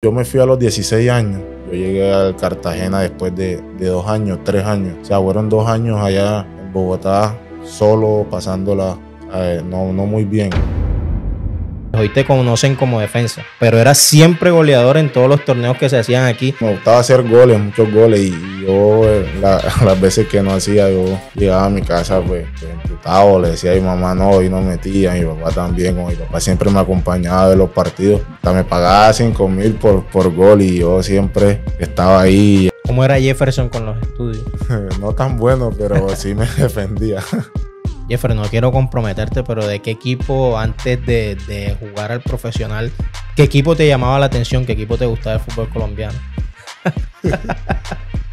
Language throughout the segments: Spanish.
Yo me fui a los 16 años. Yo llegué al Cartagena después de, dos años, tres años. O sea, fueron dos años allá en Bogotá, solo pasándola eh, no, no muy bien. Hoy te conocen como defensa, pero eras siempre goleador en todos los torneos que se hacían aquí. Me gustaba hacer goles, muchos goles, y yo eh, las veces que no hacía, yo llegaba a mi casa pues, pues le decía a mi mamá no, y no metía, mi papá también, mi papá siempre me acompañaba de los partidos, hasta me pagaba 5 mil por, por gol y yo siempre estaba ahí. ¿Cómo era Jefferson con los estudios? no tan bueno, pero sí me defendía. Jeffrey, no quiero comprometerte, pero ¿de qué equipo antes de, jugar al profesional, qué equipo te llamaba la atención, qué equipo te gustaba el fútbol colombiano?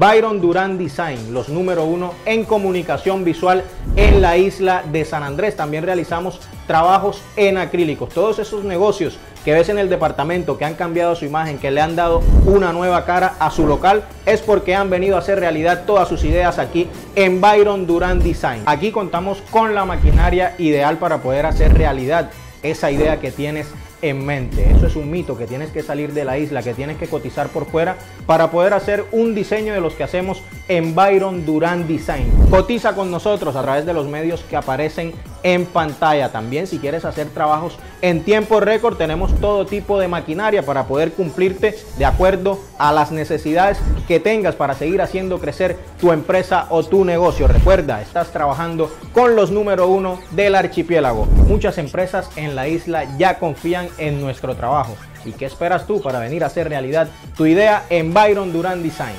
Byron Durán Design, los número uno en comunicación visual en la isla de San Andrés. También realizamos trabajos en acrílicos. Todos esos negocios que ves en el departamento, que han cambiado su imagen, que le han dado una nueva cara a su local, es porque han venido a hacer realidad todas sus ideas aquí en Byron Durán Design. Aquí contamos con la maquinaria ideal para poder hacer realidad esa idea que tienes en mente. Eso es un mito, que tienes que salir de la isla, que tienes que cotizar por fuera para poder hacer un diseño de los que hacemos en Byron Durán Design. Cotiza con nosotros a través de los medios que aparecen en pantalla. También si quieres hacer trabajos en tiempo récord, tenemos todo tipo de maquinaria para poder cumplirte de acuerdo a las necesidades que tengas para seguir haciendo crecer tu empresa o tu negocio. Recuerda, estás trabajando con los número uno del archipiélago. Muchas empresas en la isla ya confían en nuestro trabajo. ¿Y qué esperas tú para venir a hacer realidad tu idea en Byron Durán Design?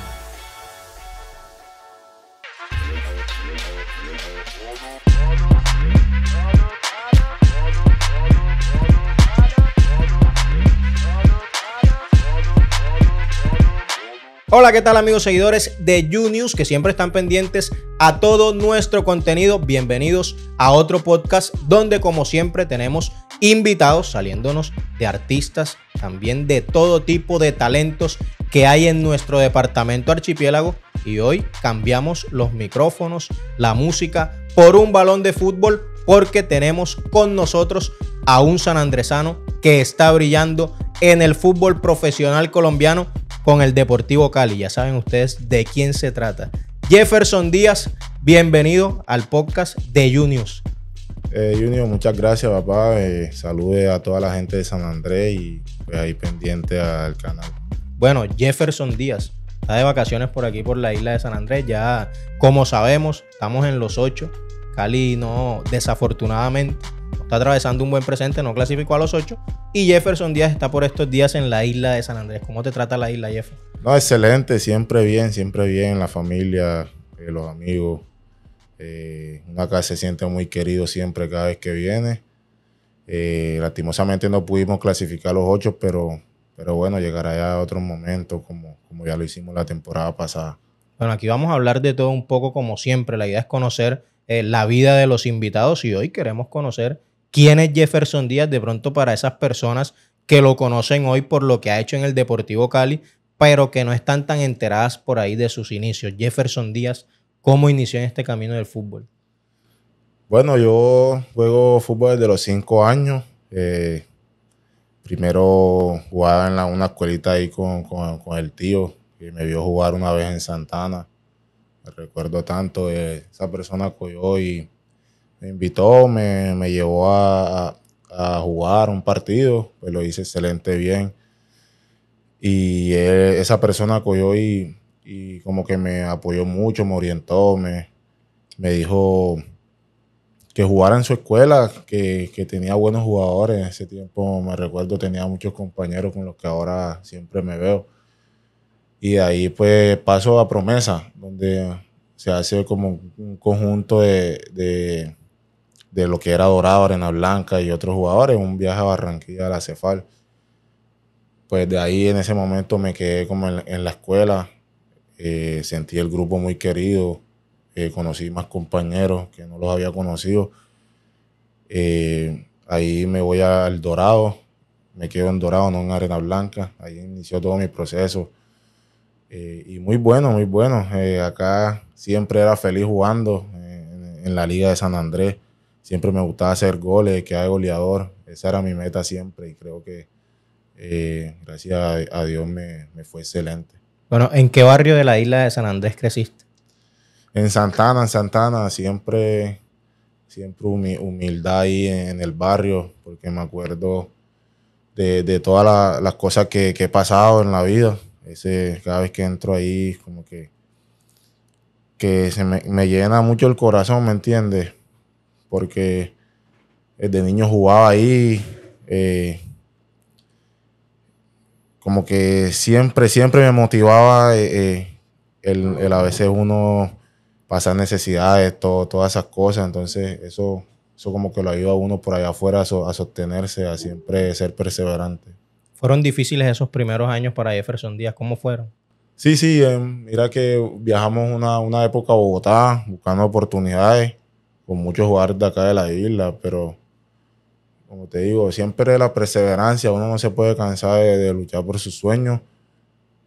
Hola, ¿qué tal amigos seguidores de YouNews que siempre están pendientes a todo nuestro contenido? Bienvenidos a otro podcast donde como siempre tenemos invitados saliéndonos de artistas, también de todo tipo de talentos que hay en nuestro departamento archipiélago y hoy cambiamos los micrófonos, la música por un balón de fútbol porque tenemos con nosotros a un sanandresano que está brillando en el fútbol profesional colombiano con el Deportivo Cali. Ya saben ustedes de quién se trata. Jefferson Díaz, bienvenido al podcast de Juniors. Eh, Junior, muchas gracias, papá. Eh, salude a toda la gente de San Andrés y pues, ahí pendiente al canal. Bueno, Jefferson Díaz está de vacaciones por aquí, por la isla de San Andrés. Ya, como sabemos, estamos en los ocho. Cali no, desafortunadamente, está atravesando un buen presente, no clasificó a los ocho. Y Jefferson Díaz está por estos días en la isla de San Andrés. ¿Cómo te trata la isla, Jeff? No, excelente, siempre bien, siempre bien, la familia, eh, los amigos. Eh, acá se siente muy querido siempre cada vez que viene. Eh, lastimosamente no pudimos clasificar los ocho, pero, pero bueno, llegará ya a otro momento como, como ya lo hicimos la temporada pasada. Bueno, aquí vamos a hablar de todo un poco como siempre. La idea es conocer eh, la vida de los invitados y hoy queremos conocer quién es Jefferson Díaz de pronto para esas personas que lo conocen hoy por lo que ha hecho en el Deportivo Cali, pero que no están tan enteradas por ahí de sus inicios. Jefferson Díaz, ¿cómo inició en este camino del fútbol? Bueno, yo juego fútbol desde los cinco años. Eh, primero jugaba en una escuelita ahí con, el tío, que me vio jugar una vez en Santana. Me recuerdo tanto, esa persona cogió y me invitó, me, llevó a, jugar un partido, pues lo hice excelente bien. Y esa persona cogió y, como que me apoyó mucho, me orientó, me, me dijo que jugara en su escuela, que, que, tenía buenos jugadores. En ese tiempo me recuerdo, tenía muchos compañeros con los que ahora siempre me veo. Y de ahí pues paso a promesa, donde se hace como un conjunto de, de, lo que era Dorado, Arena Blanca y otros jugadores, un viaje a Barranquilla, a la Cefal. Pues de ahí en ese momento me quedé como en, la escuela, eh, sentí el grupo muy querido, eh, conocí más compañeros que no los había conocido. Eh, ahí me voy al Dorado, me quedo en Dorado, no en Arena Blanca. Ahí inició todo mi proceso eh, y muy bueno, muy bueno. Acá siempre era feliz jugando en, la Liga de San Andrés. siempre me gustaba hacer goles, que haga goleador. Esa era mi meta siempre y creo que gracias a, Dios me, fue excelente. Bueno, ¿en qué barrio de la isla de San Andrés creciste? En Santana, en Santana, siempre, siempre humildad ahí en, el barrio, porque me acuerdo de, todas las cosas que, he pasado en la vida. Cada vez que entro ahí, como que, se me, llena mucho el corazón, ¿me entiendes? Porque de niño jugaba ahí. Eh, como que siempre, siempre me motivaba eh, eh, el, a veces uno pasar necesidades, todas esas cosas. Entonces, eso, eso como que lo ayuda a uno por allá afuera a, sostenerse, a siempre ser perseverante. ¿Fueron difíciles esos primeros años para Jefferson Díaz? ¿Cómo fueron? Sí, sí, mira que viajamos una, una época a Bogotá buscando oportunidades con muchos jugadores de acá de la isla, pero como te digo, siempre la perseverancia, uno no se puede cansar de, luchar por sus sueños.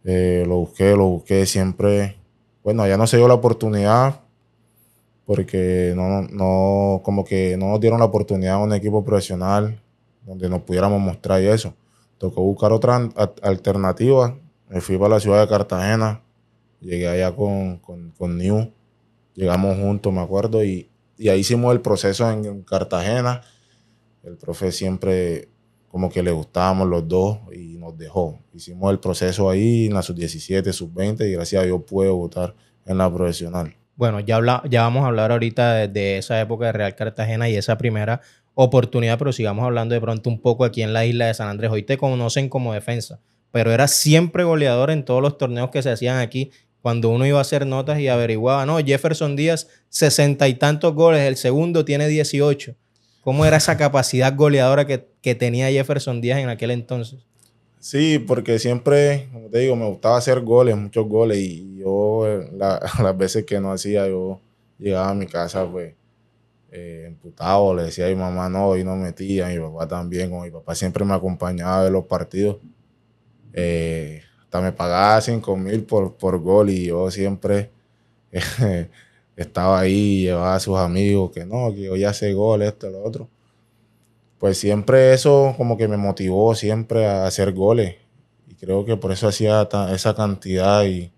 Eh, lo busqué, lo busqué siempre. Bueno, ya no se dio la oportunidad porque no, no, como que no nos dieron la oportunidad a un equipo profesional donde nos pudiéramos mostrar y eso. Tocó buscar otra alternativa. Me fui para la ciudad de Cartagena, llegué allá con, con, New, llegamos juntos, me acuerdo, y, y ahí hicimos el proceso en Cartagena el profe siempre como que le gustábamos los dos y nos dejó. Hicimos el proceso ahí en la sub-17, sub-20 y gracias a Dios pude votar en la profesional. Bueno, ya, habla, ya vamos a hablar ahorita de, esa época de Real Cartagena y esa primera oportunidad, pero sigamos hablando de pronto un poco aquí en la isla de San Andrés. Hoy te conocen como defensa, pero era siempre goleador en todos los torneos que se hacían aquí. Cuando uno iba a hacer notas y averiguaba, no, Jefferson Díaz, sesenta y tantos goles, el segundo tiene 18 ¿Cómo era esa capacidad goleadora que, tenía Jefferson Díaz en aquel entonces? Sí, porque siempre, como te digo, me gustaba hacer goles, muchos goles. Y yo, eh, las veces que no hacía, yo llegaba a mi casa, pues, eh, emputado, le decía a mi mamá, no, y no metía, mi papá también, como mi papá siempre me acompañaba de los partidos. Eh, hasta me pagaba 5 mil por, por gol y yo siempre estaba ahí, llevaba a sus amigos, que no, que hoy hace gol, esto, lo otro. Pues siempre eso como que me motivó siempre a hacer goles. Y creo que por eso hacía esa cantidad y,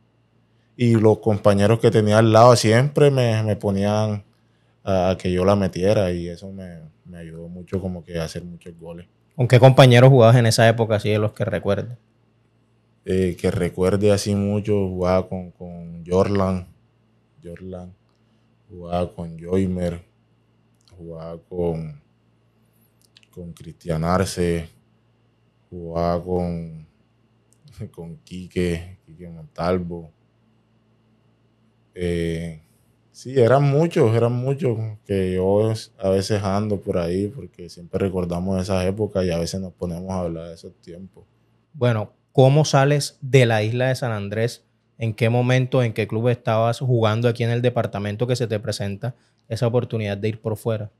y los compañeros que tenía al lado siempre me, ponían a, que yo la metiera y eso me, ayudó mucho como que a hacer muchos goles. ¿Con qué compañeros jugabas en esa época así de los que recuerdes? Eh, que recuerde así mucho, jugaba con, con Jorlan, Jorlan, jugaba con Joimer, jugaba con, con Cristian Arce, jugaba con, con Quique, Quique Montalvo. Eh, sí, eran muchos, eran muchos que yo a veces ando por ahí porque siempre recordamos esas épocas y a veces nos ponemos a hablar de esos tiempos. Bueno, ¿cómo sales de la isla de San Andrés en qué momento, en qué club estabas jugando aquí en el departamento que se te presenta esa oportunidad de ir por fuera.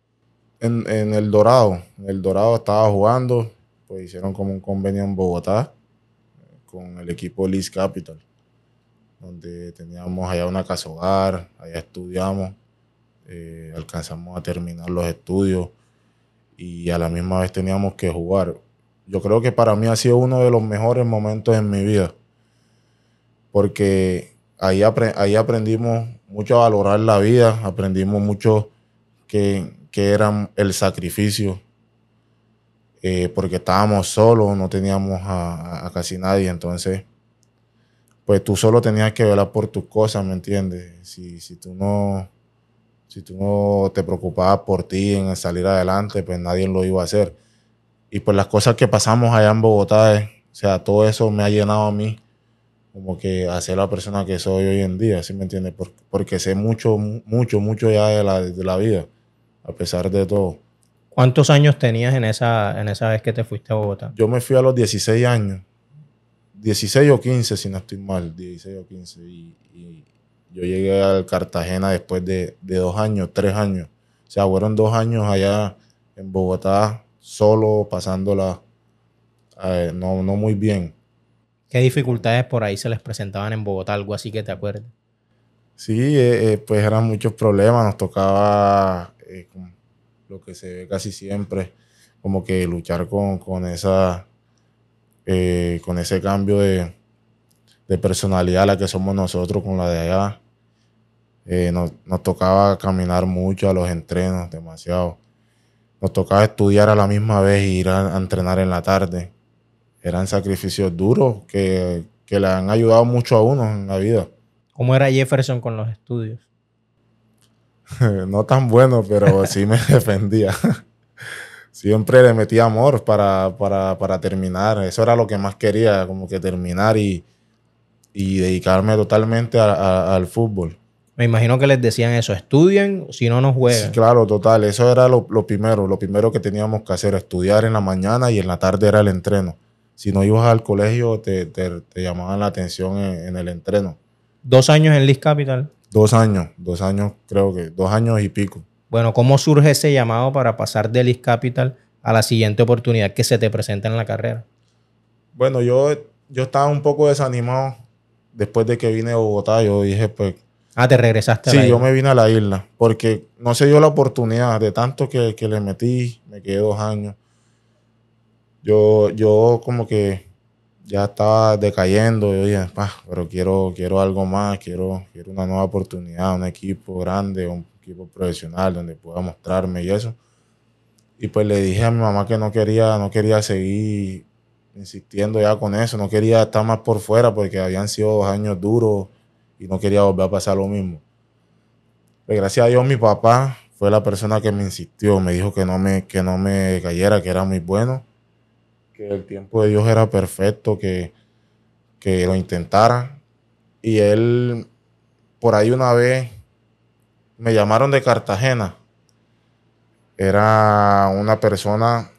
En, el Dorado, en el Dorado estaba jugando, pues hicieron como un convenio en Bogotá con el equipo Leeds Capital, donde teníamos allá una casa hogar, allá estudiamos, eh, alcanzamos a terminar los estudios y a la misma vez teníamos que jugar. Yo creo que para mí ha sido uno de los mejores momentos en mi vida porque ahí, ahí aprendimos mucho a valorar la vida, aprendimos mucho que, era el sacrificio, eh, porque estábamos solos, no teníamos a, casi nadie, entonces, pues tú solo tenías que velar por tus cosas, ¿me entiendes? Si, si tú no si tú no te preocupabas por ti en salir adelante, pues nadie lo iba a hacer. Y pues las cosas que pasamos allá en Bogotá, eh, o sea, todo eso me ha llenado a mí como que hacer la persona que soy hoy en día, ¿sí me entiendes? Porque, sé mucho, mucho, mucho ya de la, de la vida, a pesar de todo. ¿Cuántos años tenías en esa, en esa vez que te fuiste a Bogotá? Yo me fui a los 16 años. 16 o 15, si no estoy mal, 16 o 15. Y, yo llegué al Cartagena después de, dos años, tres años. O sea, fueron dos años allá en Bogotá, solo, pasándola eh, no, no muy bien. ¿Qué dificultades por ahí se les presentaban en Bogotá? Algo así que te acuerdes. Sí, eh, eh, pues eran muchos problemas. Nos tocaba, eh, lo que se ve casi siempre, como que luchar con, con esa, con ese cambio de, de, personalidad la que somos nosotros con la de allá. Nos, nos, tocaba caminar mucho a los entrenos, demasiado. Nos tocaba estudiar a la misma vez y ir a entrenar en la tarde. Eran sacrificios duros que, que le han ayudado mucho a uno en la vida. ¿Cómo era Jefferson con los estudios? no tan bueno, pero sí me defendía. Siempre le metía amor para, para, para, terminar. Eso era lo que más quería, como que terminar y, y dedicarme totalmente a, a, al fútbol. Me imagino que les decían eso, estudien, si no, no juegan. Sí, claro, total. Eso era lo, lo, primero. Lo primero que teníamos que hacer, estudiar en la mañana y en la tarde era el entreno. Si no ibas al colegio, te, te, te llamaban la atención en, en el entreno. Dos años en Leeds Capital. Dos años, dos años, creo que, dos años y pico. Bueno, ¿cómo surge ese llamado para pasar de Leeds Capital a la siguiente oportunidad que se te presenta en la carrera? Bueno, yo, yo estaba un poco desanimado después de que vine a Bogotá. Yo dije, pues. Ah, te regresaste a sí, la isla. yo me vine a la isla porque no se dio la oportunidad de tanto que, que le metí, me quedé dos años. Yo, yo como que ya estaba decayendo. Yo dije, pero quiero, quiero algo más, quiero, quiero una nueva oportunidad, un equipo grande, un equipo profesional donde pueda mostrarme y eso. Y pues le dije a mi mamá que no quería, no quería seguir insistiendo ya con eso, no quería estar más por fuera porque habían sido dos años duros y no quería volver a pasar lo mismo. Pues gracias a Dios mi papá fue la persona que me insistió, me dijo que no me, que no me cayera, que era muy bueno que el tiempo de Dios era perfecto, que, que lo intentara. Y él, por ahí una vez, me llamaron de Cartagena. Era una persona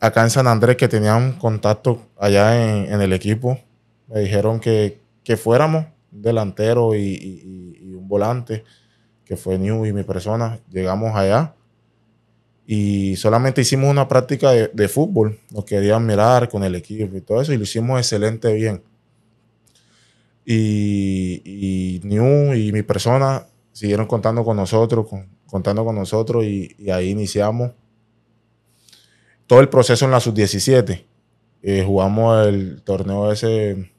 acá en San Andrés que tenía un contacto allá en, en el equipo. Me dijeron que, que fuéramos, delantero y, y, y, un volante, que fue New y mi persona. Llegamos allá y solamente hicimos una práctica de, de, fútbol. Nos querían mirar con el equipo y todo eso y lo hicimos excelente bien. Y, y New y mi persona siguieron contando con nosotros, con, contando con nosotros y, y, ahí iniciamos todo el proceso en la sub-17. Eh, jugamos el torneo ese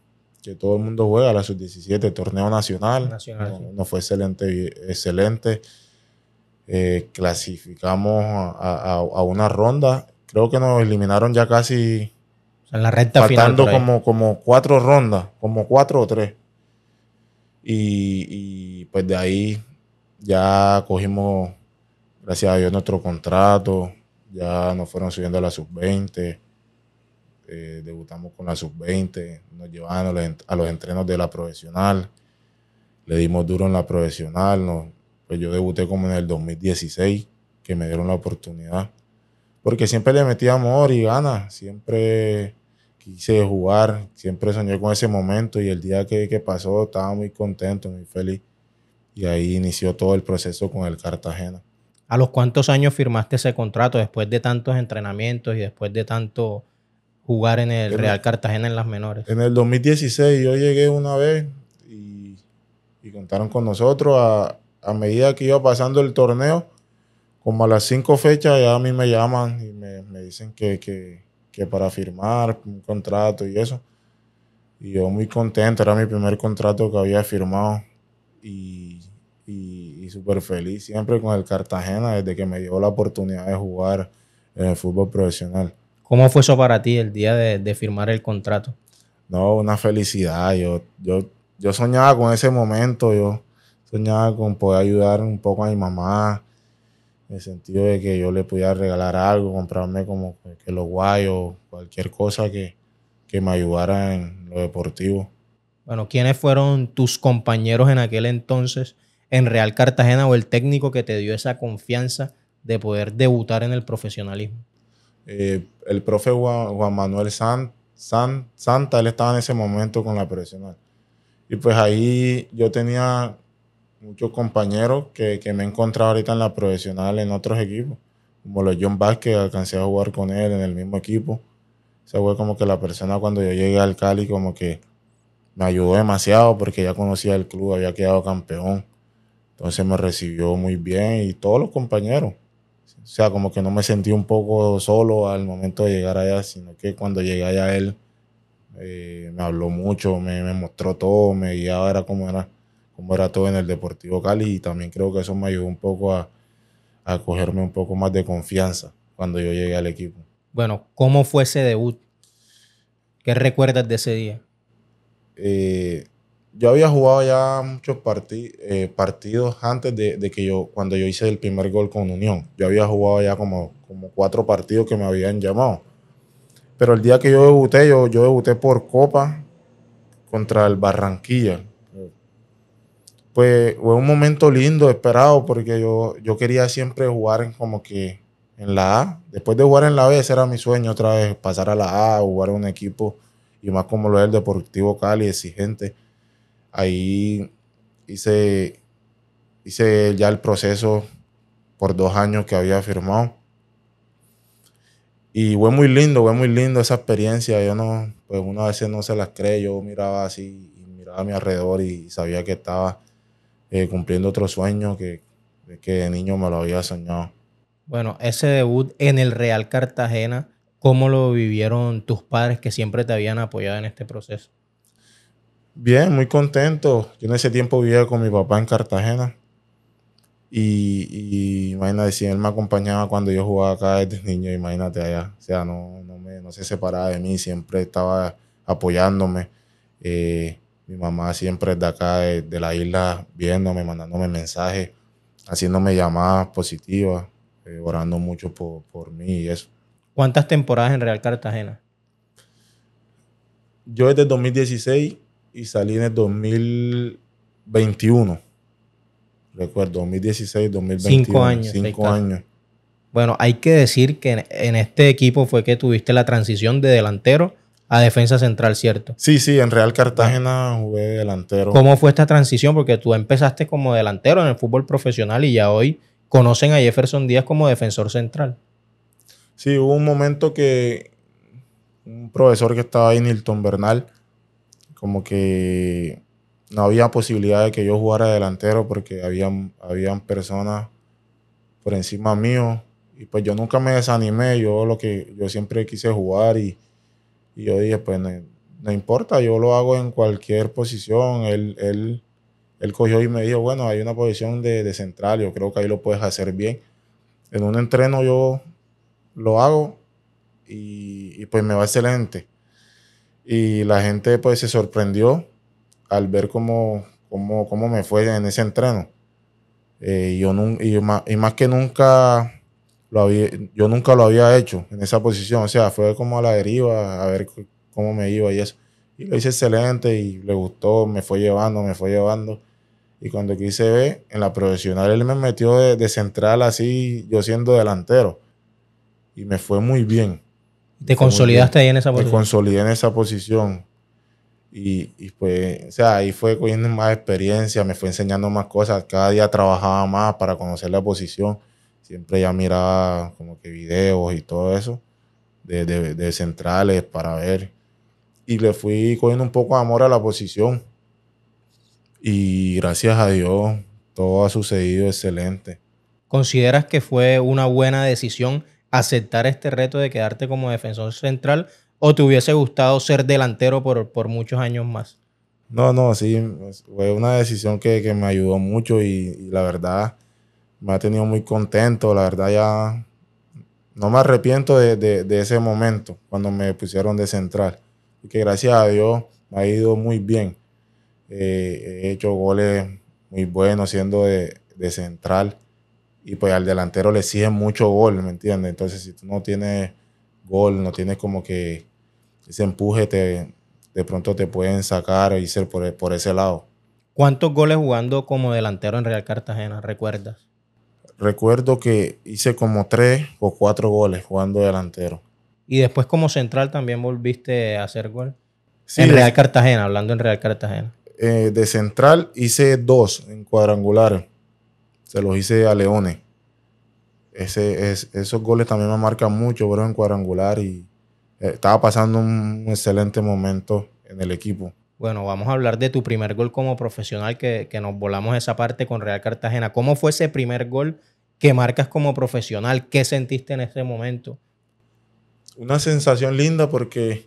que todo el mundo juega, la sub-17, torneo nacional. nacional no, sí. no, fue excelente, excelente. Eh, clasificamos a, a, a, una ronda. Creo que nos eliminaron ya casi. En la recta faltando final. Como, como cuatro rondas, como cuatro o tres. Y, y, pues de ahí ya cogimos, gracias a Dios, nuestro contrato. Ya nos fueron subiendo a la sub-20. Eh, debutamos con la sub-20. Nos llevaban a los entrenos de la profesional. Le dimos duro en la profesional. Nos, pues yo debuté como en el 2016, que me dieron la oportunidad. Porque siempre le metí amor y ganas, siempre quise jugar, siempre soñé con ese momento y el día que, que pasó estaba muy contento, muy feliz. Y ahí inició todo el proceso con el Cartagena. ¿A los cuántos años firmaste ese contrato después de tantos entrenamientos y después de tanto jugar en el en Real Cartagena en las menores? En el 2016 yo llegué una vez y, y contaron con nosotros a, a medida que iba pasando el torneo, como a las cinco fechas ya a mí me llaman y me, me dicen que, que, que, para firmar un contrato y eso. Y yo muy contento, era mi primer contrato que había firmado y, y, y súper feliz siempre con el Cartagena desde que me dio la oportunidad de jugar en el fútbol profesional. ¿Cómo fue eso para ti el día de, de firmar el contrato? No, una felicidad. Yo, yo, yo soñaba con ese momento. Yo, soñaba con poder ayudar un poco a mi mamá, en el sentido de que yo le pudiera regalar algo, comprarme como que los guayos, cualquier cosa que, que me ayudara en lo deportivo. Bueno, ¿quiénes fueron tus compañeros en aquel entonces en Real Cartagena o el técnico que te dio esa confianza de poder debutar en el profesionalismo? Eh, el profe Juan, Juan Manuel San, San, Santa, él estaba en ese momento con la profesional. Y pues ahí yo tenía muchos compañeros que, que, me he encontrado ahorita en la profesional en otros equipos, como los John Vázquez, alcancé a jugar con él en el mismo equipo. Se fue como que la persona cuando yo llegué al Cali como que me ayudó demasiado porque ya conocía el club, había quedado campeón. Entonces me recibió muy bien y todos los compañeros. sea, como que no me sentí un poco solo al momento de llegar allá, sino que cuando llegué allá él eh, me habló mucho, me, me, mostró todo, me guiaba, era como era, como era todo en el Deportivo Cali y también creo que eso me ayudó un poco a, a cogerme un poco más de confianza cuando yo llegué al equipo. Bueno, ¿cómo fue ese debut? ¿Qué recuerdas de ese día? Eh, yo había jugado ya muchos eh, partidos antes de, que yo, cuando yo hice el primer gol con Unión. Yo había jugado ya como, como cuatro partidos que me habían llamado. Pero el día que yo debuté, yo, yo debuté por Copa contra el Barranquilla. Pues fue un momento lindo, esperado, porque yo, yo quería siempre jugar como que en la A. Después de jugar en la B, ese era mi sueño otra vez, pasar a la A, jugar en un equipo, y más como lo es el Deportivo Cali, exigente. Ahí hice, hice ya el proceso por dos años que había firmado. Y fue muy lindo, fue muy lindo esa experiencia. Yo no, pues una vez no se las cree. Yo miraba así, y miraba a mi alrededor y sabía que estaba eh, cumpliendo otro sueño que, que de niño me lo había soñado. Bueno, ese debut en el Real Cartagena, ¿cómo lo vivieron tus padres que siempre te habían apoyado en este proceso? Bien, muy contento. Yo en ese tiempo vivía con mi papá en Cartagena. Y, y imagínate, si él me acompañaba cuando yo jugaba acá desde niño, imagínate allá. O sea, no, no, me, no se separaba de mí, siempre estaba apoyándome. Eh, mi mamá siempre de acá, de, la isla, viéndome, mandándome mensajes, haciéndome llamadas positivas, eh, orando mucho por, por mí y eso. ¿Cuántas temporadas en Real Cartagena? Yo desde 2016 y salí en el 2021. Recuerdo, 2016, 2021. Cinco años. Cinco años. Bueno, hay que decir que en este equipo fue que tuviste la transición de delantero a defensa central, ¿cierto? Sí, sí, en Real Cartagena jugué delantero. ¿Cómo fue esta transición? Porque tú empezaste como delantero en el fútbol profesional y ya hoy conocen a Jefferson Díaz como defensor central. Sí, hubo un momento que un profesor que estaba ahí, Nilton Bernal, como que no había posibilidad de que yo jugara delantero porque habían, habían personas por encima mío y pues yo nunca me desanimé, yo lo que yo siempre quise jugar y, yo dije pues no, importa, yo lo hago en cualquier posición, él, él, él cogió y me dijo, bueno, hay una posición de, de central, yo creo que ahí lo puedes hacer bien. En un entreno yo lo hago y, y pues me va excelente. Y la gente pues se sorprendió al ver cómo, cómo, cómo me fue en ese entreno. Eh, yo y, y, más, que nunca lo había, yo nunca lo había hecho en esa posición. O sea, fue como a la deriva, a ver cómo me iba y eso. Y lo hice excelente y le gustó, me fue llevando, me fue llevando. Y cuando quise ver, en la profesional él me metió de, de central así, yo siendo delantero. Y me fue muy bien. ¿Te consolidaste ahí en esa posición? Me consolidé en esa posición. Y, y, pues, o sea, ahí fue cogiendo más experiencia, me fue enseñando más cosas. Cada día trabajaba más para conocer la posición. Siempre ya miraba como que videos y todo eso de, de, de centrales para ver. Y le fui cogiendo un poco de amor a la posición. Y gracias a Dios, todo ha sucedido excelente. ¿Consideras que fue una buena decisión aceptar este reto de quedarte como defensor central o te hubiese gustado ser delantero por, por muchos años más? No, no, sí, fue una decisión que, me ayudó mucho y, la verdad me ha tenido muy contento, la verdad ya no me arrepiento de, ese momento cuando me pusieron de central, porque gracias a Dios me ha ido muy bien. Eh, he hecho goles muy buenos siendo de, central y pues al delantero le exigen mucho gol, ¿me entiendes? Entonces, si tú no tienes gol, no tienes como que ese empuje, te, de pronto te pueden sacar y ser por ese lado. ¿Cuántos goles jugando como delantero en Real Cartagena, recuerdas? Recuerdo que hice como tres o cuatro goles jugando delantero. ¿Y después como central también volviste a hacer gol? Sí, en Real Cartagena, hablando en Real Cartagena. Eh, de central hice dos en cuadrangulares se los hice a Leones. Ese, es, esos goles también me marcan mucho, bro, en cuadrangular y eh, estaba pasando un excelente momento en el equipo. Bueno, vamos a hablar de tu primer gol como profesional, que, que, nos volamos esa parte con Real Cartagena. ¿Cómo fue ese primer gol que marcas como profesional. ¿Qué sentiste en ese momento? Una sensación linda porque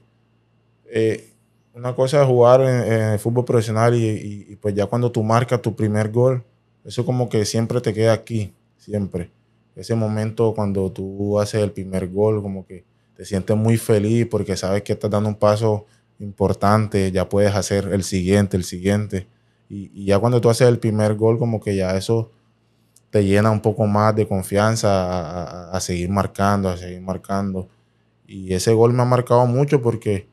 eh, una cosa es jugar en, fútbol profesional y, pues ya cuando tú marcas tu primer gol, eso como que siempre te queda aquí, siempre. Ese momento cuando tú haces el primer gol, como que te sientes muy feliz porque sabes que estás dando un paso importante, ya puedes hacer el siguiente, el siguiente. Y, ya cuando tú haces el primer gol, como que ya eso te llena un poco más de confianza a, seguir marcando, a seguir marcando. Y ese gol me ha marcado mucho porque,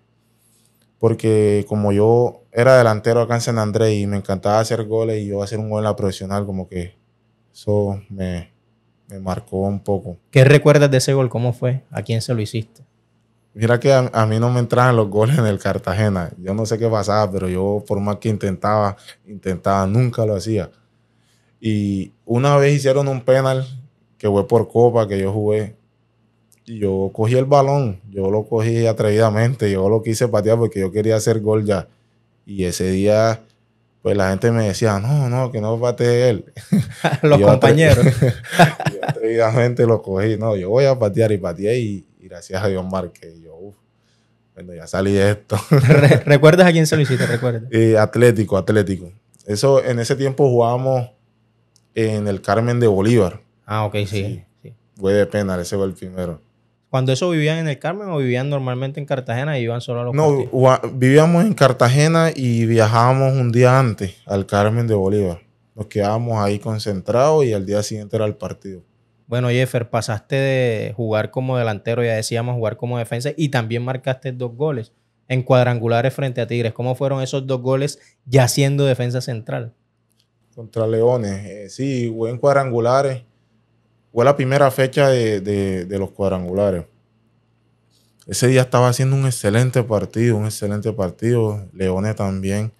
porque como yo era delantero acá en San Andrés y me encantaba hacer goles y yo hacer un gol en la profesional, como que eso me, me marcó un poco. ¿Qué recuerdas de ese gol? ¿Cómo fue? ¿A quién se lo hiciste? Mira que a, mí no me entraban los goles en el Cartagena. Yo no sé qué pasaba, pero yo por más que intentaba, intentaba, nunca lo hacía. Y una vez hicieron un penal que fue por copa que yo jugué. Y yo cogí el balón, yo lo cogí atrevidamente, yo lo quise patear porque yo quería hacer gol ya. Y ese día, pues la gente me decía, no, no, que no patee él. Los compañeros. yo atrevidamente lo cogí, no, yo voy a patear y pateé y, gracias a Dios marqué. yo, uff, bueno, ya salí de esto. ¿Recuerdas a quién se lo hiciste? ¿Recuerdas? Eh, atlético, Atlético. Eso, en ese tiempo jugábamos en el Carmen de Bolívar. Ah, ok, sí. Fue de penal, ese fue el primero. ¿Cuando eso vivían en el Carmen o vivían normalmente en Cartagena y iban solo a los No, vivíamos en Cartagena y viajábamos un día antes al Carmen de Bolívar. Nos quedábamos ahí concentrados y al día siguiente era el partido. Bueno, Jeffer, pasaste de jugar como delantero, ya decíamos, jugar como defensa y también marcaste dos goles en cuadrangulares frente a Tigres. ¿Cómo fueron esos dos goles ya siendo defensa central? Contra Leones, eh, sí, fue en cuadrangulares. Fue la primera fecha de, los cuadrangulares. Ese día estaba haciendo un excelente partido, un excelente partido. Leones también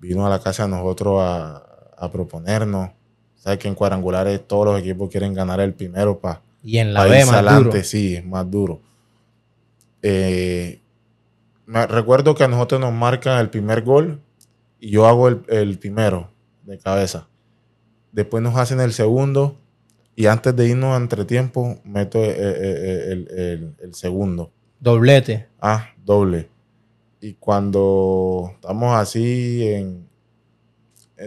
vino a la casa de nosotros a, a proponernos Sabes que en cuadrangulares todos los equipos quieren ganar el primero para y en la B más adelante, sí, más duro. Eh, me recuerdo que a nosotros nos marcan el primer gol y yo hago el, primero de cabeza. Después nos hacen el segundo y antes de irnos a entretiempo meto eh, eh, el, segundo. Doblete. Ah, doble. Y cuando estamos así, en,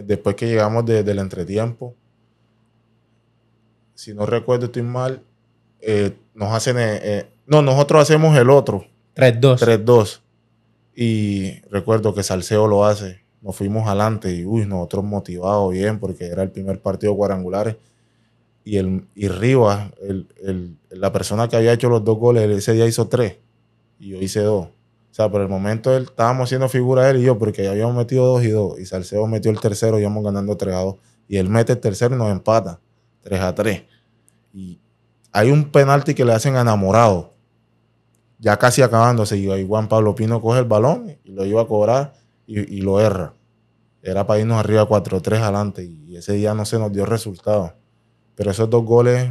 después que llegamos del entretiempo, si no recuerdo, estoy mal, eh, nos hacen, eh, eh, no, nosotros hacemos el otro. 3-2. 3-2. Y recuerdo que Salceo lo hace. Nos fuimos adelante y, uy, nosotros motivados bien porque era el primer partido cuadrangulares. Y, el, y Rivas, la persona que había hecho los dos goles, ese día hizo tres y yo hice dos. O sea, por el momento él, estábamos haciendo figura él y yo porque ya habíamos metido dos y dos. Y Salceo metió el tercero y íbamos ganando 3 a 2. Y él mete el tercero y nos empata. 3 a 3. Y hay un penalti que le hacen enamorado. Ya casi acabándose. Y Juan Pablo Pino coge el balón y lo iba a cobrar y, lo erra. Era para irnos arriba 4-3 adelante. Y ese día no se nos dio resultado. Pero esos dos goles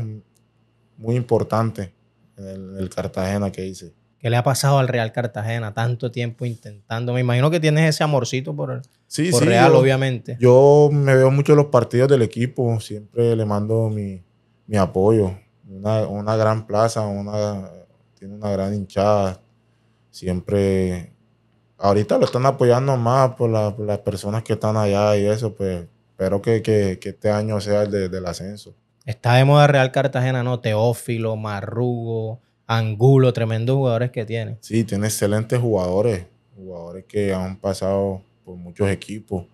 muy importantes en el, Cartagena que hice. ¿Qué le ha pasado al Real Cartagena? Tanto tiempo intentando. Me imagino que tienes ese amorcito por, el Real, obviamente. Yo me veo mucho los partidos del equipo. Siempre le mando mi, mi apoyo. Una, gran plaza, una, tiene una gran hinchada. Siempre, ahorita lo están apoyando más por, las personas que están allá y eso, pues espero que, este año sea el del ascenso. Está de moda Real Cartagena, ¿no? Teófilo, Marrugo, Angulo, tremendos jugadores que tiene. Sí, tiene excelentes jugadores, jugadores que han pasado por muchos equipos,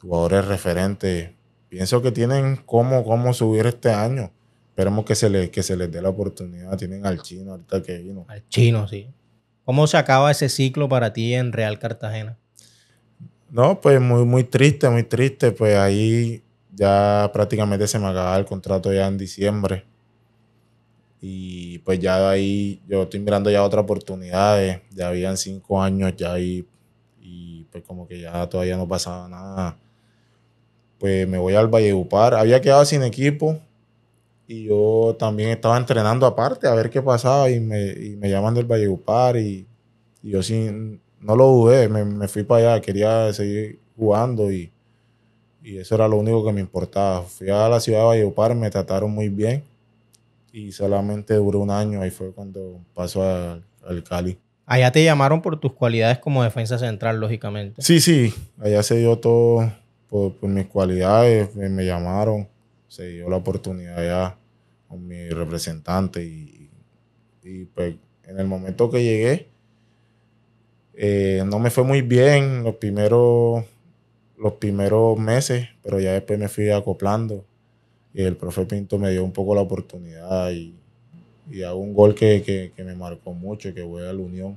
jugadores referentes. Pienso que tienen cómo, cómo subir este año. Esperemos que se, le, que se les dé la oportunidad. Tienen al chino ahorita que vino. Al chino, sí. ¿Cómo se acaba ese ciclo para ti en Real Cartagena? No, pues muy, muy triste, muy triste. Pues ahí ya prácticamente se me acaba el contrato ya en diciembre. Y pues ya de ahí yo estoy mirando ya otras oportunidades. Ya habían cinco años ya ahí. Pues como que ya todavía no pasaba nada. Pues me voy al Valledupar. Había quedado sin equipo y yo también estaba entrenando aparte a ver qué pasaba y me, y me llaman del Valledupar y, y yo sí, no lo dudé, me, me, fui para allá, quería seguir jugando y, y eso era lo único que me importaba. Fui a la ciudad de Valledupar, me trataron muy bien y solamente duró un año, ahí fue cuando pasó al, al Cali. Allá te llamaron por tus cualidades como defensa central, lógicamente. Sí, sí, allá se dio todo por, mis cualidades, me, me llamaron, se dio la oportunidad allá con mi representante y, y pues en el momento que llegué, eh, no me fue muy bien los primeros, los primeros meses, pero ya después me fui acoplando y el profe Pinto me dio un poco la oportunidad y, y hago un gol que, que, que me marcó mucho, que fue a la Unión.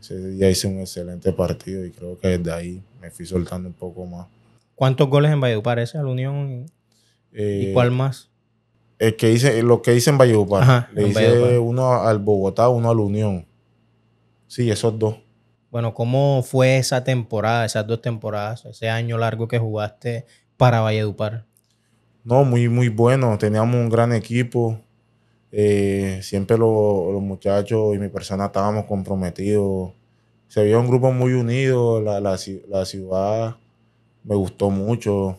Ese día hice un excelente partido y creo que desde ahí me fui soltando un poco más. ¿Cuántos goles en Valledupar ese a la Unión? Eh, ¿Y cuál más? El que hice, lo que hice en Valledupar. Ajá, Le en hice Valledupar. uno al Bogotá, uno a la Unión. Sí, esos dos. Bueno, ¿cómo fue esa temporada, esas dos temporadas, ese año largo que jugaste para Valledupar? No, muy, muy bueno. Teníamos un gran equipo. Eh, siempre lo- los muchachos y mi persona estábamos comprometidos. Se veía un grupo muy unido. La, la la ciudad me gustó mucho.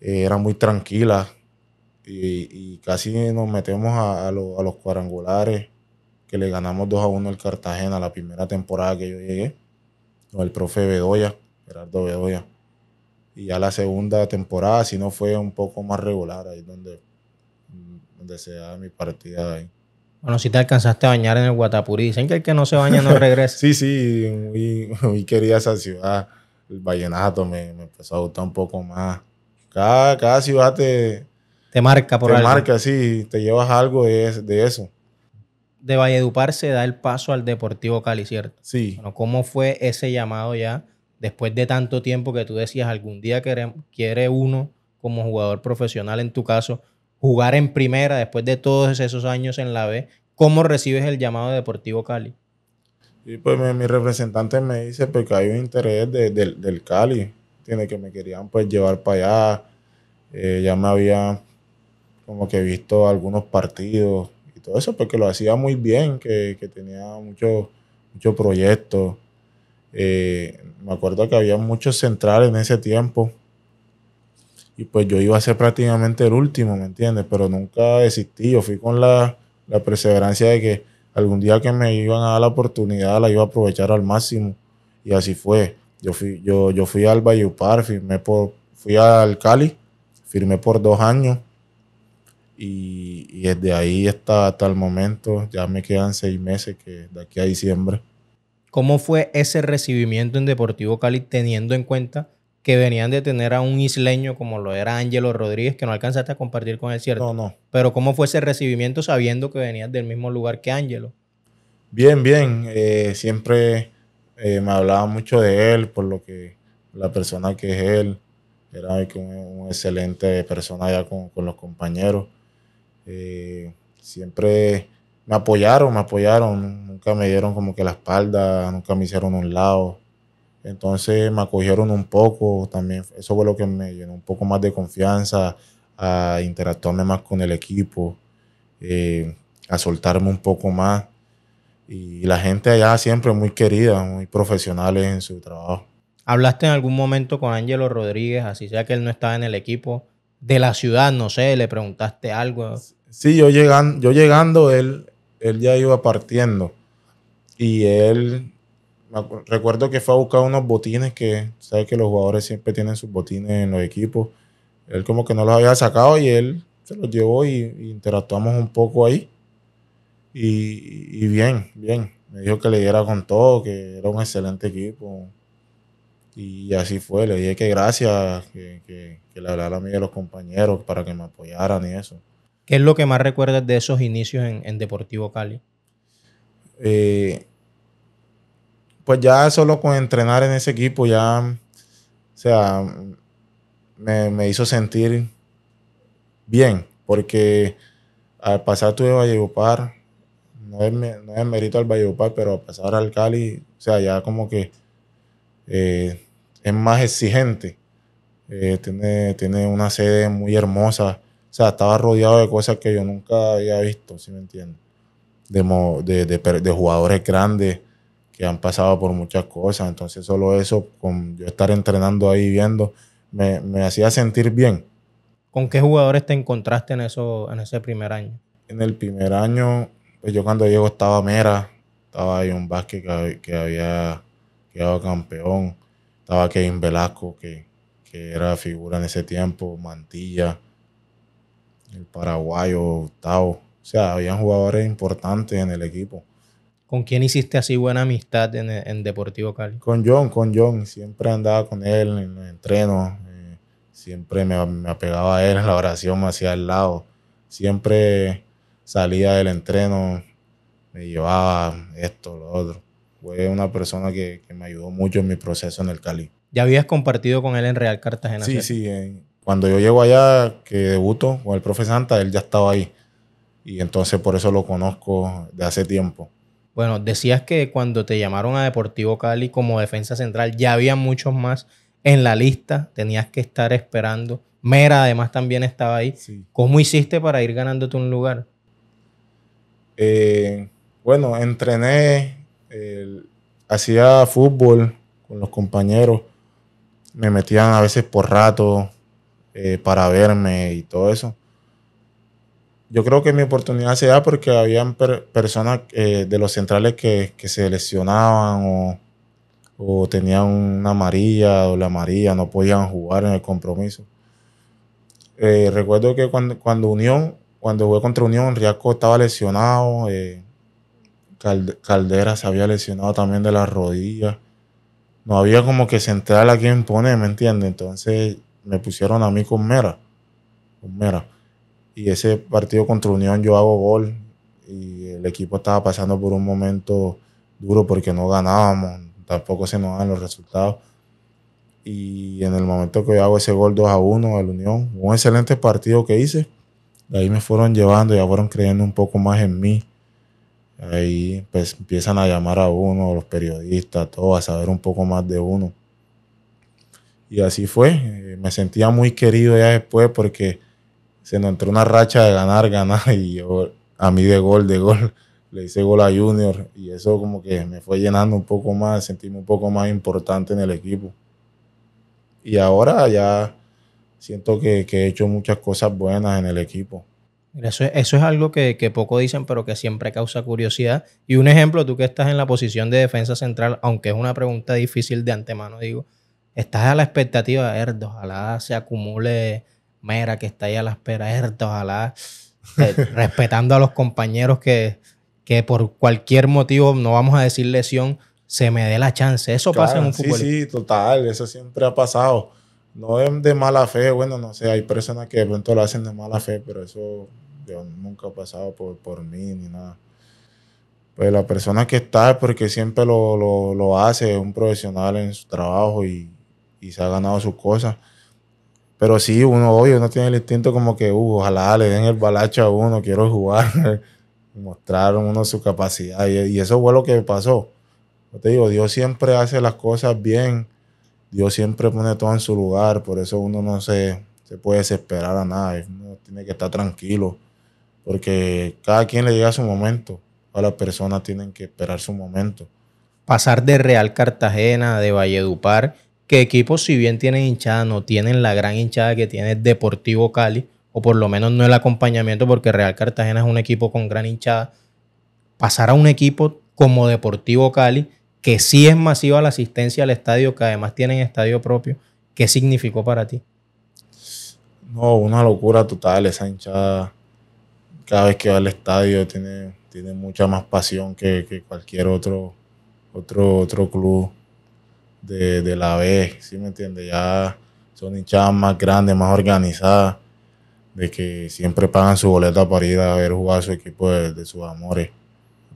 Eh, era muy tranquila. Y, casi nos metemos a, a a los cuadrangulares. Que le ganamos 2 a 1 al Cartagena la primera temporada que yo llegué. Con el profe Bedoya, Gerardo Bedoya. Y ya la segunda temporada, si no fue un poco más regular, ahí donde, donde se da mi partida ahí. Bueno, si te alcanzaste a bañar en el Guatapurí. Dicen que el que no se baña no regresa. Sí, sí, muy, muy querida esa ciudad. El vallenato me, me empezó a gustar un poco más. Cada, cada ciudad te, Te marca por te algo. marca, sí, te llevas algo de, de eso. De Valledupar se da el paso al Deportivo Cali, ¿cierto? Sí, Bueno, ¿cómo fue ese llamado ya después de tanto tiempo que tú decías algún día quere- quiere uno como jugador profesional, en tu caso, jugar en primera después de todos esos años en la B? ¿Cómo recibes el llamado de Deportivo Cali? y pues mi, representante me dice pues, que hay un interés de- del- Cali, tiene que me querían pues llevar para allá. Eh, ya me había como que visto algunos partidos y todo eso, porque lo hacía muy bien, que, que tenía muchos mucho proyectos. Eh, me acuerdo que había muchos centrales en ese tiempo. Y pues yo iba a ser prácticamente el último, ¿me entiendes? Pero nunca desistí. Yo fui con la, la perseverancia de que algún día que me iban a dar la oportunidad la iba a aprovechar al máximo. Y así fue. Yo fui, yo, yo fui al Valledupar, firmé por, fui al Cali, firmé por dos años. Y, y desde ahí hasta, hasta el momento ya me quedan seis meses que de aquí a diciembre. ¿Cómo fue ese recibimiento en Deportivo Cali teniendo en cuenta que venían de tener a un isleño como lo era Ángelo Rodríguez, que no alcanzaste a compartir con él, ¿cierto? No, no. Pero ¿cómo fue ese recibimiento sabiendo que venías del mismo lugar que Ángelo? Bien, bien. eh, siempre eh, me hablaba mucho de él, por lo que la persona que es él. Era que un, un excelente persona allá con, con los compañeros. Eh, siempre me apoyaron, me apoyaron. Nunca me dieron como que la espalda, nunca me hicieron un lado. Entonces me acogieron un poco. También eso fue lo que me llenó un poco más de confianza, a interactuarme más con el equipo, eh, a soltarme un poco más. Y la gente allá siempre muy querida, muy profesionales en su trabajo. ¿Hablaste en algún momento con Ángelo Rodríguez, así sea que él no estaba en el equipo de la ciudad, no sé, le preguntaste algo? Sí, yo llegando, yo llegando él, él ya iba partiendo. Y él, recuerdo que fue a buscar unos botines que, sabes que los jugadores siempre tienen sus botines en los equipos. Él como que no los había sacado y él se los llevó y, y interactuamos un poco ahí. Y, y bien, bien. Me dijo que le diera con todo, que era un excelente equipo. Y así fue. Le dije que gracias, que, que, que le hablara a mí y a los compañeros para que me apoyaran y eso. ¿Qué es lo que más recuerdas de esos inicios en, en Deportivo Cali? Eh, pues ya solo con entrenar en ese equipo ya, o sea, me, me hizo sentir bien, porque al pasar tú de Valledupar, no es, no es mérito al Valledupar, pero al pasar al Cali, o sea, ya como que eh, es más exigente. Eh, tiene, tiene una sede muy hermosa. O sea, estaba rodeado de cosas que yo nunca había visto, ¿sí me entiendes? De, de, de de jugadores grandes que han pasado por muchas cosas. Entonces, solo eso, con yo estar entrenando ahí viendo, me, me hacía sentir bien. ¿Con qué jugadores te encontraste en, eso, en ese primer año? En el primer año, pues yo cuando llego estaba Mera, estaba ahí un básquet que, que había quedado campeón, estaba Kevin Velasco, que, que era figura en ese tiempo, Mantilla, el paraguayo, Gustavo. O sea, habían jugadores importantes en el equipo. ¿Con quién hiciste así buena amistad en, en Deportivo Cali? Con John, con John. Siempre andaba con él en los entrenos. Eh, siempre me, me, apegaba a él en la oración, me hacía al lado. Siempre salía del entreno, me llevaba esto, lo otro. Fue una persona que, que me ayudó mucho en mi proceso en el Cali. ¿Ya habías compartido con él en Real Cartagena? Sí, sí. Eh, cuando yo llego allá, que debuto con el profe Santa, él ya estaba ahí. Y entonces por eso lo conozco de hace tiempo. Bueno, decías que cuando te llamaron a Deportivo Cali como defensa central, ya había muchos más en la lista, tenías que estar esperando. Mera además también estaba ahí. Sí. ¿Cómo hiciste para ir ganándote un lugar? Eh, bueno, entrené, eh, hacía fútbol con los compañeros, me metían a veces por rato eh, para verme y todo eso yo creo que mi oportunidad se da porque habían personas eh, de los centrales que, se lesionaban o, o, tenían una amarilla o la amarilla, no podían jugar en el compromiso. Eh, recuerdo que cuando, cuando Unión, cuando jugué contra Unión, Riasco estaba lesionado, eh, Caldera se había lesionado también de las rodillas. No había como que central a quien poner, ¿me entiendes? Entonces me pusieron a mí con Mera. Con Mera y ese partido contra Unión yo hago gol y el equipo estaba pasando por un momento duro porque no ganábamos, tampoco se nos dan los resultados. Y en el momento que yo hago ese gol 2 a 1 al Unión, un excelente partido que hice, de ahí me fueron llevando, ya fueron creyendo un poco más en mí. Ahí pues empiezan a llamar a uno, los periodistas, todo, a saber un poco más de uno. Y así fue. Eh, me sentía muy querido ya después porque se nos entró una racha de ganar, ganar, y yo a mí de gol, de gol, le hice gol a Junior, y eso como que me fue llenando un poco más, sentirme un poco más importante en el equipo. Y ahora ya siento que, que he hecho muchas cosas buenas en el equipo. Eso, eso es algo que, que, poco dicen, pero que siempre causa curiosidad. Y un ejemplo, tú que estás en la posición de defensa central, aunque es una pregunta difícil de antemano, digo, estás a la expectativa de ver, ojalá se acumule Mera, que está ahí a la espera, Erta, ojalá, eh, respetando a los compañeros que, que por cualquier motivo, no vamos a decir lesión, se me dé la chance. Eso pasa en un fútbol. Sí, sí, total, eso siempre ha pasado. No es de mala fe, bueno, no sé, hay personas que de pronto lo hacen de mala fe, pero eso nunca ha pasado por, por mí ni nada. Pues la persona que está es porque siempre lo, lo, lo hace, es un profesional en su trabajo y, y se ha ganado sus cosas. Pero sí, uno hoy uno tiene el instinto como que, uh, ojalá le den el balacho a uno, quiero jugar. Mostraron uno su capacidad. Y, eso fue lo que pasó. Yo te digo, Dios siempre hace las cosas bien. Dios siempre pone todo en su lugar. Por eso uno no se, se puede desesperar a nada. Uno tiene que estar tranquilo. Porque cada quien le llega su momento. Todas las personas tienen que esperar su momento. Pasar de Real Cartagena, de Valledupar que equipos, si bien tienen hinchada, no tienen la gran hinchada que tiene Deportivo Cali, o por lo menos no el acompañamiento, porque Real Cartagena es un equipo con gran hinchada. Pasar a un equipo como Deportivo Cali, que sí es masiva la asistencia al estadio, que además tienen estadio propio, ¿qué significó para ti? No, una locura total esa hinchada. Cada vez que va al estadio tiene, tiene mucha más pasión que, que cualquier otro, otro, otro club de, la B, ¿sí me entiendes? Ya son hinchadas más grandes, más organizadas, de que siempre pagan su boleta para ir a ver jugar a su equipo de, sus amores.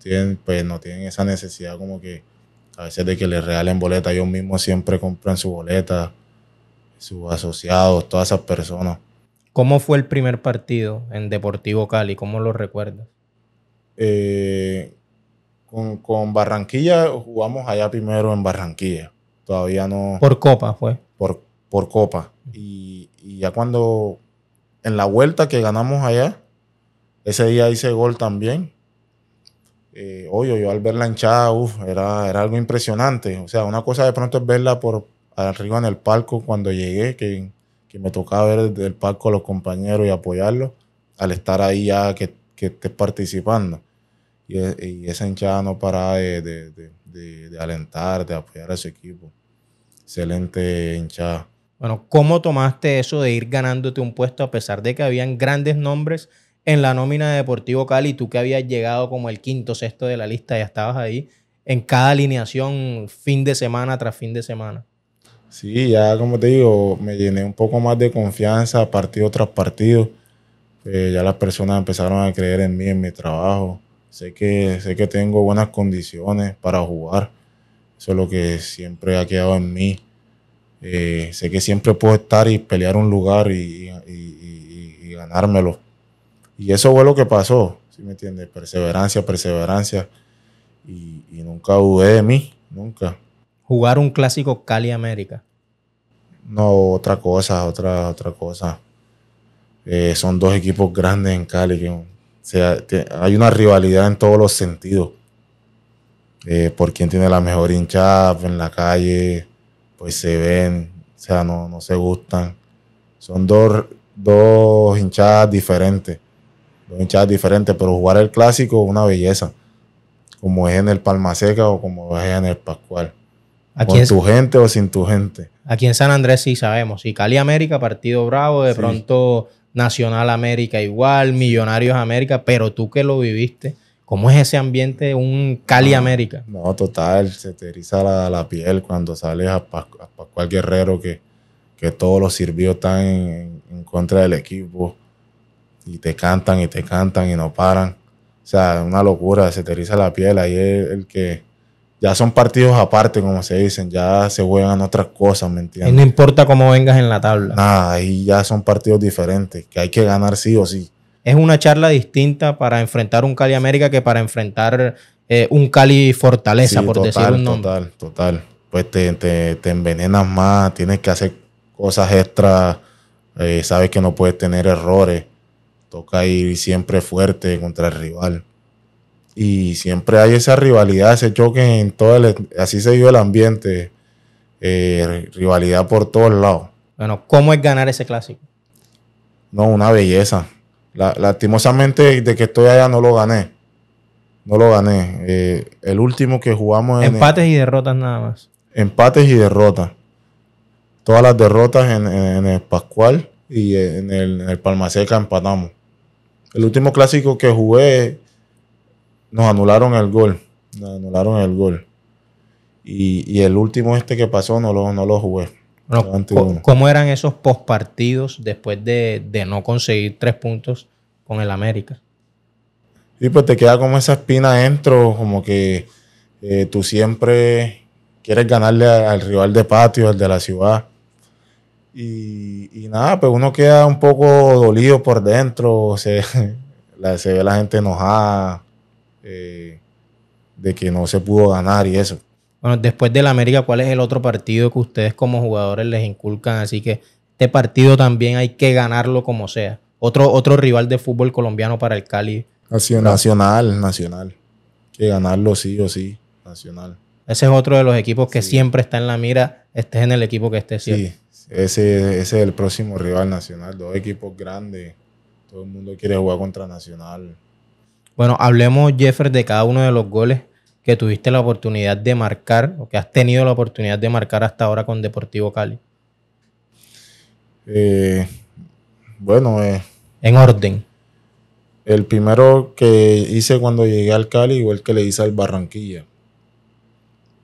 Tienen, pues no tienen esa necesidad como que a veces de que les regalen boleta, ellos mismos siempre compran su boleta, sus asociados, todas esas personas. ¿Cómo fue el primer partido en Deportivo Cali? ¿Cómo lo recuerdas? Eh, con, con Barranquilla jugamos allá primero en Barranquilla. Todavía no. Por copa fue. Por, por copa. Y, ya cuando. En la vuelta que ganamos allá, ese día hice gol también. Eh, oye, yo al ver la hinchada, uf, era, era algo impresionante. O sea, una cosa de pronto es verla por arriba en el palco cuando llegué, que que me tocaba ver desde el palco a los compañeros y apoyarlos, al estar ahí ya que, que estés participando. Y, y, esa hinchada no paraba de, de, de, de, alentar, de apoyar a su equipo. Excelente hinchada. Bueno, ¿cómo tomaste eso de ir ganándote un puesto a pesar de que habían grandes nombres en la nómina de Deportivo Cali? Tú que habías llegado como el quinto, sexto de la lista, ya estabas ahí en cada alineación fin de semana tras fin de semana. Sí, ya como te digo, me llené un poco más de confianza partido tras partido. Eh, ya las personas empezaron a creer en mí, en mi trabajo. Sé que, sé que tengo buenas condiciones para jugar. Eso es lo que siempre ha quedado en mí. Eh, sé que siempre puedo estar y pelear un lugar y, ganármelo. Y eso fue lo que pasó, ¿sí me entiendes? Perseverancia, perseverancia. Y, nunca dudé de mí, nunca. Jugar un clásico Cali América. No, otra cosa, otra, otra cosa. Eh, son dos equipos grandes en Cali. Que, sea, hay una rivalidad en todos los sentidos. Eh, por quién tiene la mejor hinchada en la calle, pues se ven, o sea, no, no se gustan. Son dos, dos hinchadas diferentes, dos hinchadas diferentes, pero jugar el clásico es una belleza, como es en el Palma Seca o como es en el Pascual. Con tu gente o sin tu gente. Aquí en San Andrés sí sabemos, si Cali América, Partido Bravo, de pronto Nacional América igual, Millonarios América, pero tú que lo viviste, ¿Cómo es ese ambiente, un Cali América? No, total, se te eriza la, piel cuando sales a, Pascual Guerrero, que, que todos los sirvios están en, contra del equipo y te cantan y te cantan y no paran. O sea, una locura, se te eriza la piel. Ahí es el que ya son partidos aparte, como se dicen, ya se juegan otras cosas, ¿me entiendes? Y no importa cómo vengas en la tabla. Nada, ahí ya son partidos diferentes, que hay que ganar sí o sí es una charla distinta para enfrentar un Cali América que para enfrentar eh, un Cali Fortaleza, por decir un nombre. Total, total. Pues te, te, envenenas más, tienes que hacer cosas extras, eh, sabes que no puedes tener errores, toca ir siempre fuerte contra el rival. Y siempre hay esa rivalidad, ese choque en todo el, así se vive el ambiente, eh, rivalidad por todos lados. Bueno, ¿cómo es ganar ese clásico? No, una belleza lastimosamente, de que estoy allá no lo gané. No lo gané. Eh, el último que jugamos en. Empates y derrotas nada más. Empates y derrotas. Todas las derrotas en, el Pascual y en el, en el Palmaseca empatamos. El último clásico que jugué, nos anularon el gol. Nos anularon el gol. Y, el último este que pasó no lo, no lo jugué. ¿Cómo eran esos postpartidos después de, no conseguir tres puntos con el América? Sí, pues te queda como esa espina adentro, como que eh, tú siempre quieres ganarle al rival de patio, al de la ciudad. Y, nada, pues uno queda un poco dolido por dentro, se, se ve la gente enojada eh, de que no se pudo ganar y eso. Bueno, después del América, ¿cuál es el otro partido que ustedes como jugadores les inculcan? Así que este partido también hay que ganarlo como sea. Otro, otro rival de fútbol colombiano para el Cali. Nacional, nacional. Que ganarlo sí o sí, nacional. Ese es otro de los equipos que siempre está en la mira, estés en el equipo que esté Sí, ese, ese es el próximo rival nacional. Dos equipos grandes. Todo el mundo quiere jugar contra Nacional. Bueno, hablemos, Jeffer, de cada uno de los goles que tuviste la oportunidad de marcar o que has tenido la oportunidad de marcar hasta ahora con Deportivo Cali? Eh, bueno, eh, en orden. El primero que hice cuando llegué al Cali igual que le hice al Barranquilla.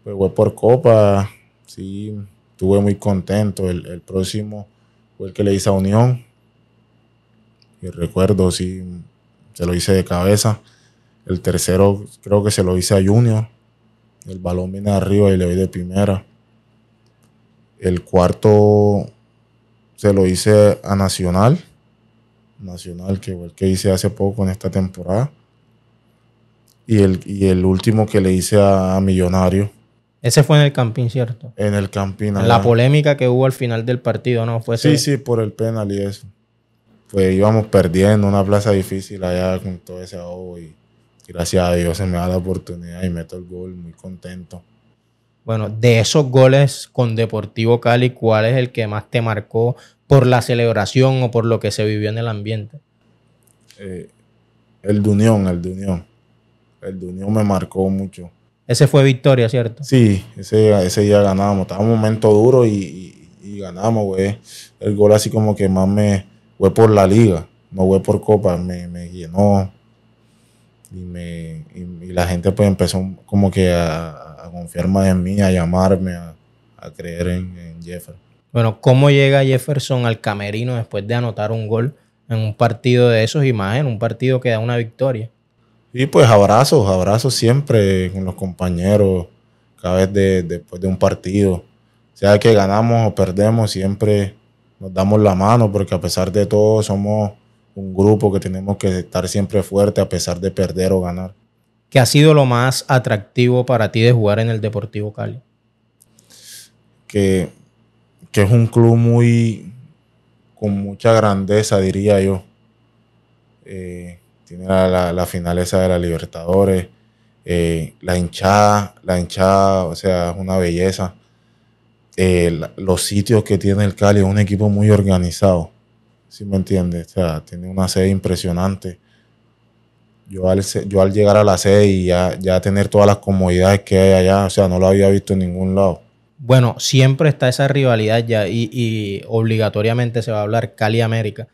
Pues fue por Copa, sí, estuve muy contento. El, el, próximo fue el que le hice a Unión. Y recuerdo, sí, se lo hice de cabeza. El tercero creo que se lo hice a Junior. El balón viene arriba y le doy de primera. El cuarto se lo hice a Nacional. Nacional, que el que hice hace poco en esta temporada. Y el, y el último que le hice a, Millonario. Ese fue en el Campín, ¿cierto? En el Campín. La polémica que hubo al final del partido, ¿no? Fue sí, sí, por el penal y eso. Pues íbamos perdiendo una plaza difícil allá con todo ese ahogo y gracias a Dios se me da la oportunidad y meto el gol, muy contento. Bueno, de esos goles con Deportivo Cali, ¿cuál es el que más te marcó por la celebración o por lo que se vivió en el ambiente? Eh, el de Unión, el de Unión. El de Unión me marcó mucho. Ese fue victoria, ¿cierto? Sí, ese, ese día ganamos. Estaba un momento duro y, ganamos, güey. El gol así como que más me fue por la liga, no fue por copa, me, me llenó. Y, me, y, la gente pues empezó como que a, confiar más en mí, a llamarme, a, creer en, en Jefferson. Bueno, ¿cómo llega Jefferson al camerino después de anotar un gol en un partido de esos imágenes, un partido que da una victoria? Y pues abrazos, abrazos siempre con los compañeros, cada vez de, después de un partido. Sea que ganamos o perdemos, siempre nos damos la mano porque a pesar de todo somos un grupo que tenemos que estar siempre fuerte a pesar de perder o ganar. ¿Qué ha sido lo más atractivo para ti de jugar en el Deportivo Cali? Que, que es un club muy con mucha grandeza, diría yo. Eh, tiene la, la, finaleza de la Libertadores, eh, la hinchada, la hinchada, o sea, es una belleza. Los sitios que tiene el Cali es un equipo muy organizado, si me entiendes? O sea, tiene una sede impresionante. Yo al, yo al llegar a la sede y ya, ya tener todas las comodidades que hay allá, o sea, no lo había visto en ningún lado. Bueno, siempre está esa rivalidad ya y, y obligatoriamente se va a hablar Cali América.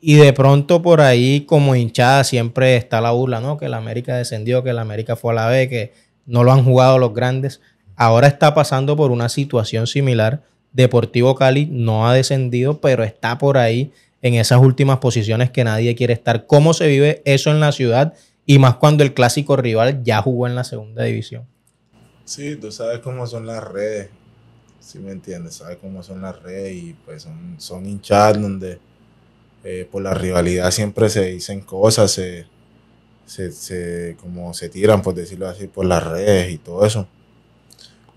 Y de pronto por ahí, como hinchada, siempre está la burla, ¿no? Que la América descendió, que la América fue a la B, que no lo han jugado los grandes. Ahora está pasando por una situación similar. Deportivo Cali no ha descendido, pero está por ahí en esas últimas posiciones que nadie quiere estar. ¿Cómo se vive eso en la ciudad? Y más cuando el clásico rival ya jugó en la segunda división. Sí, tú sabes cómo son las redes. Si me entiendes, sabes cómo son las redes y pues son, son hinchadas donde eh, por la rivalidad siempre se dicen cosas, se, se, como se tiran, por decirlo así, por las redes y todo eso.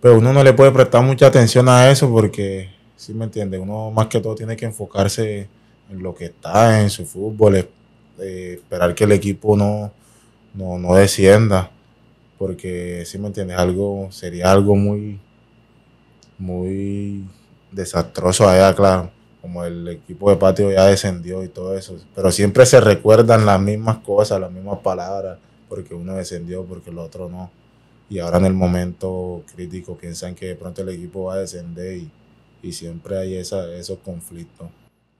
Pero uno no le puede prestar mucha atención a eso porque, si me entiende, uno más que todo tiene que enfocarse en lo que está, en su fútbol, eh, esperar que el equipo no, no, descienda, porque, si me entiendes, algo, sería algo muy, muy desastroso allá, claro como el equipo de patio ya descendió y todo eso. Pero siempre se recuerdan las mismas cosas, las mismas palabras, porque uno descendió, porque el otro no. Y ahora en el momento crítico piensan que de pronto el equipo va a descender y, siempre hay esa, esos conflictos.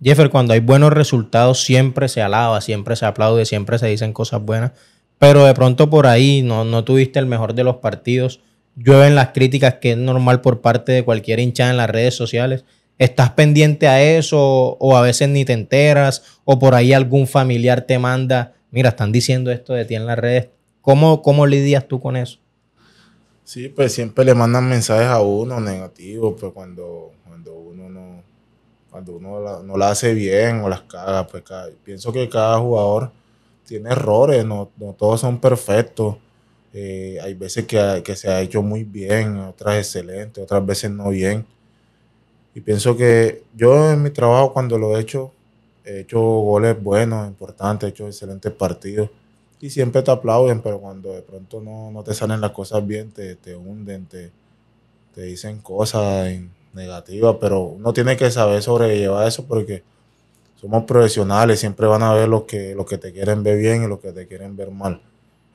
Jeffer, cuando hay buenos resultados siempre se alaba, siempre se aplaude, siempre se dicen cosas buenas, pero de pronto por ahí no, no tuviste el mejor de los partidos, llueven las críticas que es normal por parte de cualquier hinchada en las redes sociales estás pendiente a eso o a veces ni te enteras o por ahí algún familiar te manda, mira, están diciendo esto de ti en las redes. ¿Cómo, cómo lidias tú con eso? Sí, pues siempre le mandan mensajes a uno negativos, pues cuando, cuando uno no, cuando uno la, no la hace bien o las caga, pues pienso que cada jugador tiene errores, no, todos son perfectos. Eh, hay veces que, que se ha hecho muy bien, otras excelente, otras veces no bien y pienso que yo en mi trabajo cuando lo he hecho, he hecho goles buenos, importantes, he hecho excelentes partidos. Y siempre te aplauden, pero cuando de pronto no, te salen las cosas bien, te, te hunden, te, te dicen cosas negativas. Pero uno tiene que saber sobrellevar eso porque somos profesionales, siempre van a ver lo que, lo que te quieren ver bien y lo que te quieren ver mal.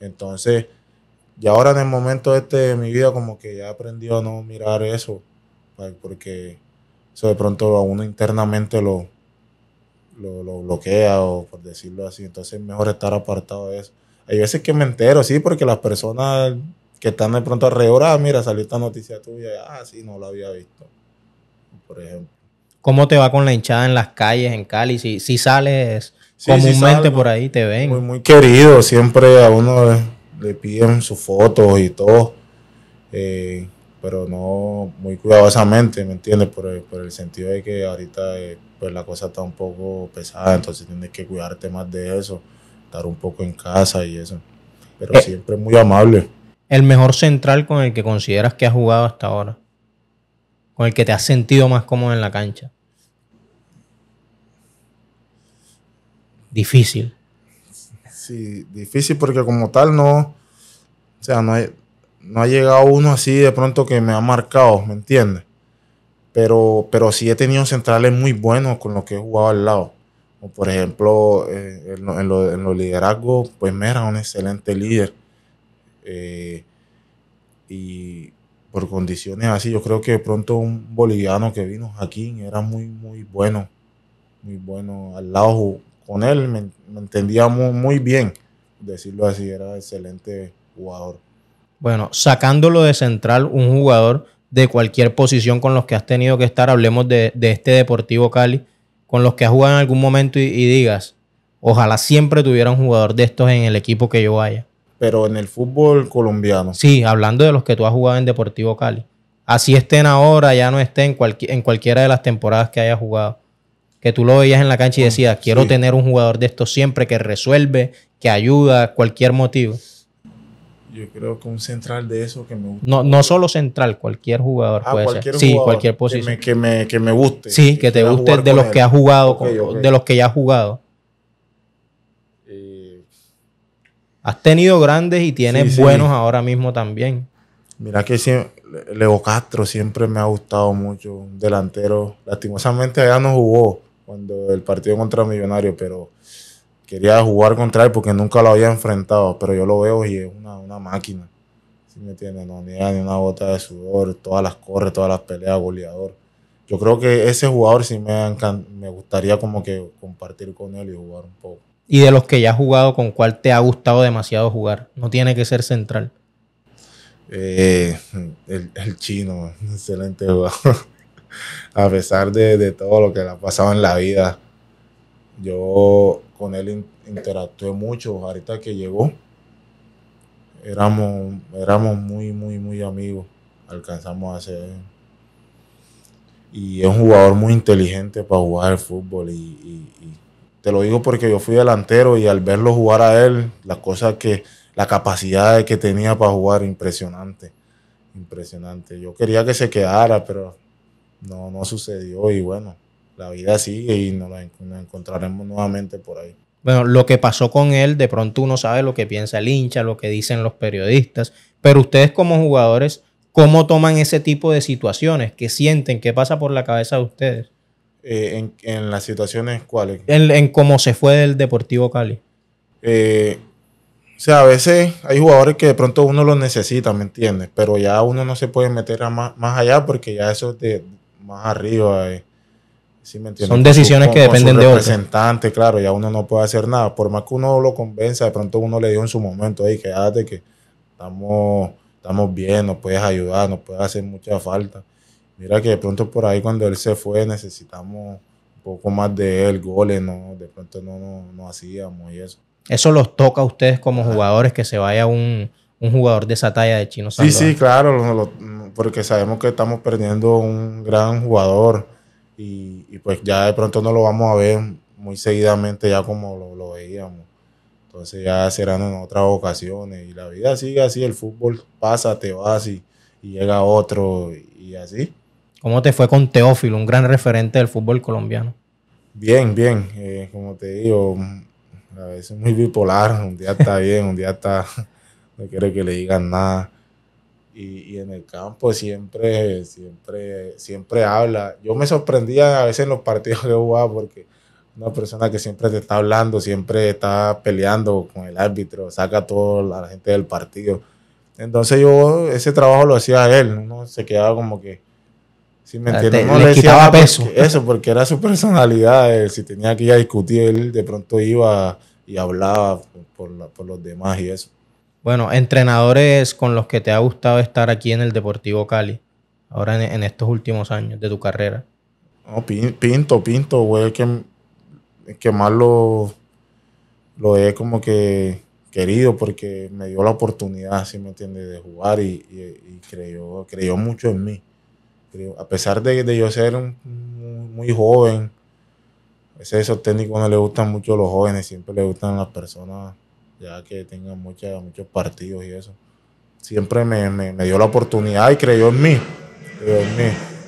Entonces, y ahora en el momento este de mi vida como que ya he aprendido a no mirar eso, porque eso de pronto a uno internamente lo, lo, bloquea o por decirlo así. Entonces es mejor estar apartado de eso. Hay veces que me entero, sí, porque las personas que están de pronto alrededor, ah, mira, salió esta noticia tuya, ah, sí, no la había visto, por ejemplo. ¿Cómo te va con la hinchada en las calles en Cali? Si, si sales comúnmente por ahí, te ven. Muy, muy querido, siempre a uno le, piden sus fotos y todo. Eh, pero no muy cuidadosamente, ¿me entiendes? Por el, por el sentido de que ahorita eh, pues la cosa está un poco pesada, entonces tienes que cuidarte más de eso, estar un poco en casa y eso. Pero eh, siempre muy amable. ¿El mejor central con el que consideras que has jugado hasta ahora? ¿Con el que te has sentido más cómodo en la cancha? Difícil. Sí, difícil porque como tal no, o sea, no hay, no ha llegado uno así de pronto que me ha marcado, ¿me entiendes? Pero, pero sí he tenido centrales muy buenos con los que he jugado al lado. Como por ejemplo, eh, en, en, los liderazgos, pues Mera un excelente líder. Eh, y por condiciones así, yo creo que de pronto un boliviano que vino, aquí era muy, muy bueno. Muy bueno. Al lado con él me, entendía muy, muy bien, decirlo así, era excelente jugador. Bueno, sacándolo de central, un jugador de cualquier posición con los que has tenido que estar, hablemos de, este Deportivo Cali, con los que has jugado en algún momento y, digas, ojalá siempre tuviera un jugador de estos en el equipo que yo vaya. Pero en el fútbol colombiano. Sí, hablando de los que tú has jugado en Deportivo Cali. Así estén ahora, ya no estén en, en cualquiera de las temporadas que haya jugado. Que tú lo veías en la cancha y decías, quiero tener un jugador de estos siempre que resuelve, que ayuda, cualquier motivo. Yo creo que un central de eso que me gusta. No, no solo central, cualquier jugador ah, puede ser. Sí, cualquier posición. Que me, que me, guste. Sí, que, te guste de los que ha jugado, de los que ya ha jugado. Eh, Has tenido grandes y tienes buenos ahora mismo también. Mira que Leo Castro siempre me ha gustado mucho, un delantero. Lastimosamente allá no jugó cuando el partido contra Millonarios, pero quería jugar contra él porque nunca lo había enfrentado, pero yo lo veo y es una, una máquina. ¿Sí me entiendes? No niega ni una gota de sudor, todas las corre, todas las peleas, goleador. Yo creo que ese jugador sí me, me gustaría como que compartir con él y jugar un poco. Y de los que ya has jugado, ¿con cuál te ha gustado demasiado jugar? No tiene que ser central. Eh, el, el, chino, excelente jugador. A pesar de, de todo lo que le ha pasado en la vida, yo con él interactué mucho. Ahorita que llegó, éramos, éramos muy, muy, muy amigos. Alcanzamos a ser. Y es un jugador muy inteligente para jugar el fútbol. Y, te lo digo porque yo fui delantero y al verlo jugar a él, la cosa que, la capacidad que tenía para jugar, impresionante. Impresionante. Yo quería que se quedara, pero no, no sucedió. Y bueno, la vida sigue y nos, encontraremos nuevamente por ahí. Bueno, lo que pasó con él, de pronto uno sabe lo que piensa el hincha, lo que dicen los periodistas, pero ustedes como jugadores, ¿cómo toman ese tipo de situaciones? ¿Qué sienten? ¿Qué pasa por la cabeza de ustedes? Eh, en, las situaciones cuáles? En, cómo se fue del Deportivo Cali. Eh, o sea, a veces hay jugadores que de pronto uno los necesita, ¿me entiendes? Pero ya uno no se puede meter a más, más allá porque ya eso es de más arriba. Eh. Son decisiones que dependen de representante, claro, ya uno no puede hacer nada. Por más que uno lo convenza, de pronto uno le dio en su momento, ahí, quédate que estamos, estamos bien, nos puedes ayudar, nos puede hacer mucha falta. Mira que de pronto por ahí cuando él se fue necesitamos un poco más de él, goles, no, de pronto no, no, hacíamos y eso. Eso los toca a ustedes como jugadores, que se vaya un, jugador de esa talla de Chino Sí, sí, claro, porque sabemos que estamos perdiendo un gran jugador y, pues ya de pronto no lo vamos a ver muy seguidamente ya como lo, veíamos. Entonces ya serán en otras ocasiones y la vida sigue así, el fútbol pasa, te vas y, llega otro y, así. ¿Cómo te fue con Teófilo, un gran referente del fútbol colombiano? Bien, bien, eh, como te digo, a veces muy bipolar, un día está bien, un día está, no quiere que le digan nada y, en el campo siempre, siempre, siempre habla. Yo me sorprendía a veces en los partidos que jugaba porque una persona que siempre te está hablando, siempre está peleando con el árbitro, saca a toda la gente del partido. Entonces yo ese trabajo lo hacía él, uno se quedaba como que, si me entiendes, no le, decía peso. eso, porque era su personalidad, si tenía que ir a discutir, él de pronto iba y hablaba por, por los demás y eso. Bueno, entrenadores con los que te ha gustado estar aquí en el Deportivo Cali, ahora en, estos últimos años de tu carrera. No, Pinto, Pinto, güey, que, que más lo, lo he como que querido porque me dio la oportunidad, si me entiendes, de jugar y, creyó, creyó, mucho en mí. a pesar de, de yo ser muy joven, ese esos técnicos no le gustan mucho los jóvenes, siempre le gustan las personas ya que tenga muchos partidos y eso. Siempre me, dio la oportunidad y creyó en mí.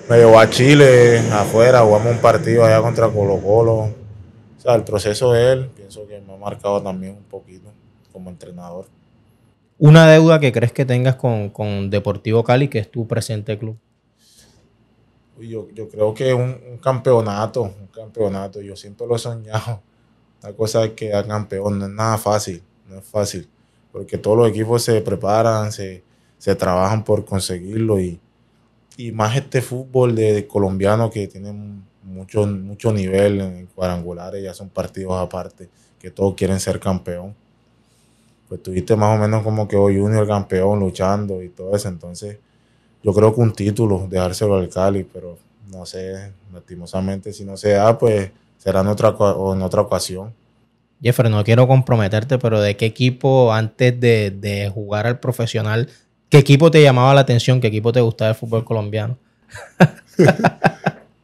Me llevó a Chile, afuera, jugamos un partido allá contra Colo Colo. O sea, el proceso de él, pienso que me ha marcado también un poquito como entrenador. Una deuda que crees que tengas con, Deportivo Cali, que es tu presente club. Yo, yo creo que un, un campeonato, un campeonato, yo siempre lo he soñado. La cosa es que al campeón no es nada fácil, no es fácil, porque todos los equipos se preparan, se, se trabajan por conseguirlo y, y más este fútbol de, colombiano que tiene mucho, mucho nivel en cuadrangulares, ya son partidos aparte, que todos quieren ser campeón. Pues tuviste más o menos como que hoy Junior campeón luchando y todo eso, entonces yo creo que un título, dejárselo al Cali, pero no sé, lastimosamente si no se da, pues será en otra, en otra ocasión. Jeffer, no quiero comprometerte, pero ¿de qué equipo antes de, de, jugar al profesional, qué equipo te llamaba la atención, qué equipo te gustaba el fútbol colombiano?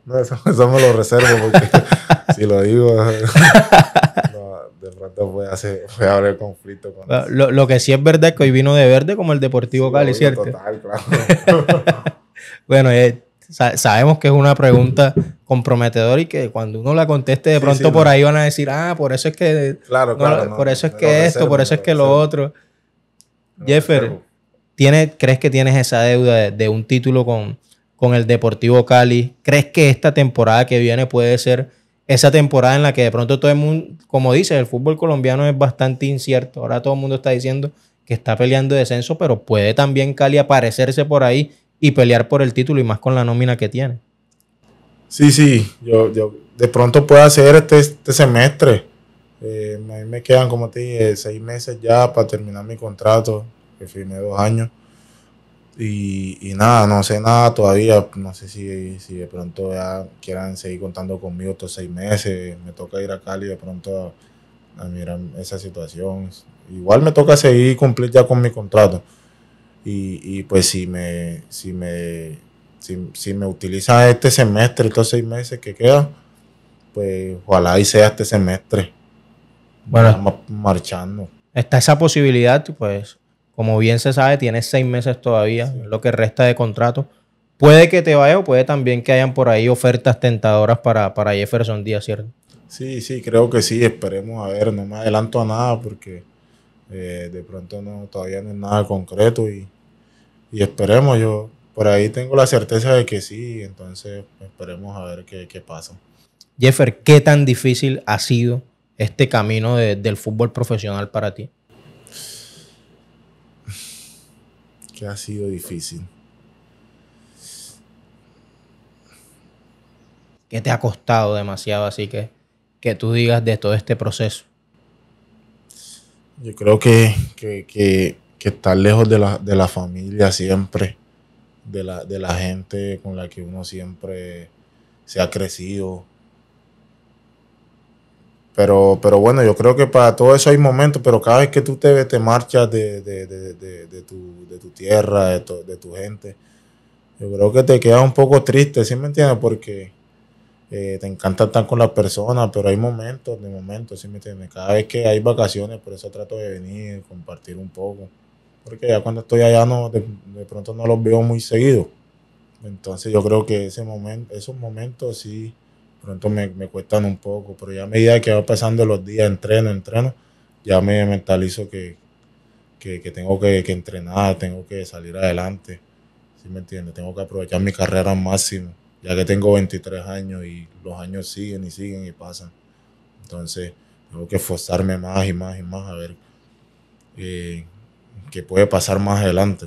no, eso, me lo reservo porque si lo digo, de pronto puede, hacer, puede haber conflicto. Con lo, lo, que sí es verdad es que hoy vino de verde como el Deportivo Cali, ¿cierto? Total, claro. bueno, eh, sabemos que es una pregunta comprometedora y que cuando uno la conteste de pronto por ahí van a decir, ah, por eso es que, claro, claro, por eso es que esto, por eso es que lo otro. Jeffer, ¿crees que tienes esa deuda de, un título con, con el Deportivo Cali? ¿Crees que esta temporada que viene puede ser esa temporada en la que de pronto todo el mundo, como dice, el fútbol colombiano es bastante incierto. Ahora todo el mundo está diciendo que está peleando descenso, pero puede también Cali aparecerse por ahí y pelear por el título y más con la nómina que tiene. Sí, sí, yo, yo de pronto puedo hacer este, este semestre. Eh, a mí me quedan, como te dije, seis meses ya para terminar mi contrato, que firmé dos años. Y, y, nada, no sé nada todavía. No sé si, si, de pronto ya quieran seguir contando conmigo estos seis meses. Me toca ir a Cali de pronto a, a mirar esa situación. Igual me toca seguir cumplir ya con mi contrato. Y, pues si me, si me, si, me utiliza este semestre, estos seis meses que quedan, pues ojalá y sea este semestre. Bueno, marchando. Está esa posibilidad, pues, como bien se sabe, tienes seis meses todavía, lo que resta de contrato. Puede que te vaya o puede también que hayan por ahí ofertas tentadoras para, para Jefferson Díaz, ¿cierto? Sí, sí, creo que sí, esperemos a ver, no me adelanto a nada porque eh, de pronto no, todavía no es nada concreto y, y esperemos, yo por ahí tengo la certeza de que sí, entonces esperemos a ver qué, pasa. Jeffer, ¿qué tan difícil ha sido este camino del fútbol profesional para ti? ¿Qué ha sido difícil? ¿Qué te ha costado demasiado así que, que tú digas de todo este proceso? Yo creo que, que que estar lejos de la, de la familia siempre, de la, de la gente con la que uno siempre se ha crecido. Pero, pero bueno, yo creo que para todo eso hay momentos, pero cada vez que tú te, te marchas de, tu, de tu tierra, de tu, de tu gente, yo creo que te queda un poco triste, ¿sí me entiendes? Porque eh, te encanta estar con las personas, pero hay momentos, de momentos, ¿sí me entiendes? Cada vez que hay vacaciones, por eso trato de venir, compartir un poco porque ya cuando estoy allá no, de, pronto no los veo muy seguido. Entonces yo creo que ese momento, esos momentos sí, pronto me, cuestan un poco, pero ya a medida que va pasando los días, entreno, entreno, ya me mentalizo que, tengo que, entrenar, tengo que salir adelante, ¿sí me entiendes? Tengo que aprovechar mi carrera al máximo, ya que tengo 23 años y los años siguen y siguen y pasan. Entonces tengo que esforzarme más y más y más a ver eh, que puede pasar más adelante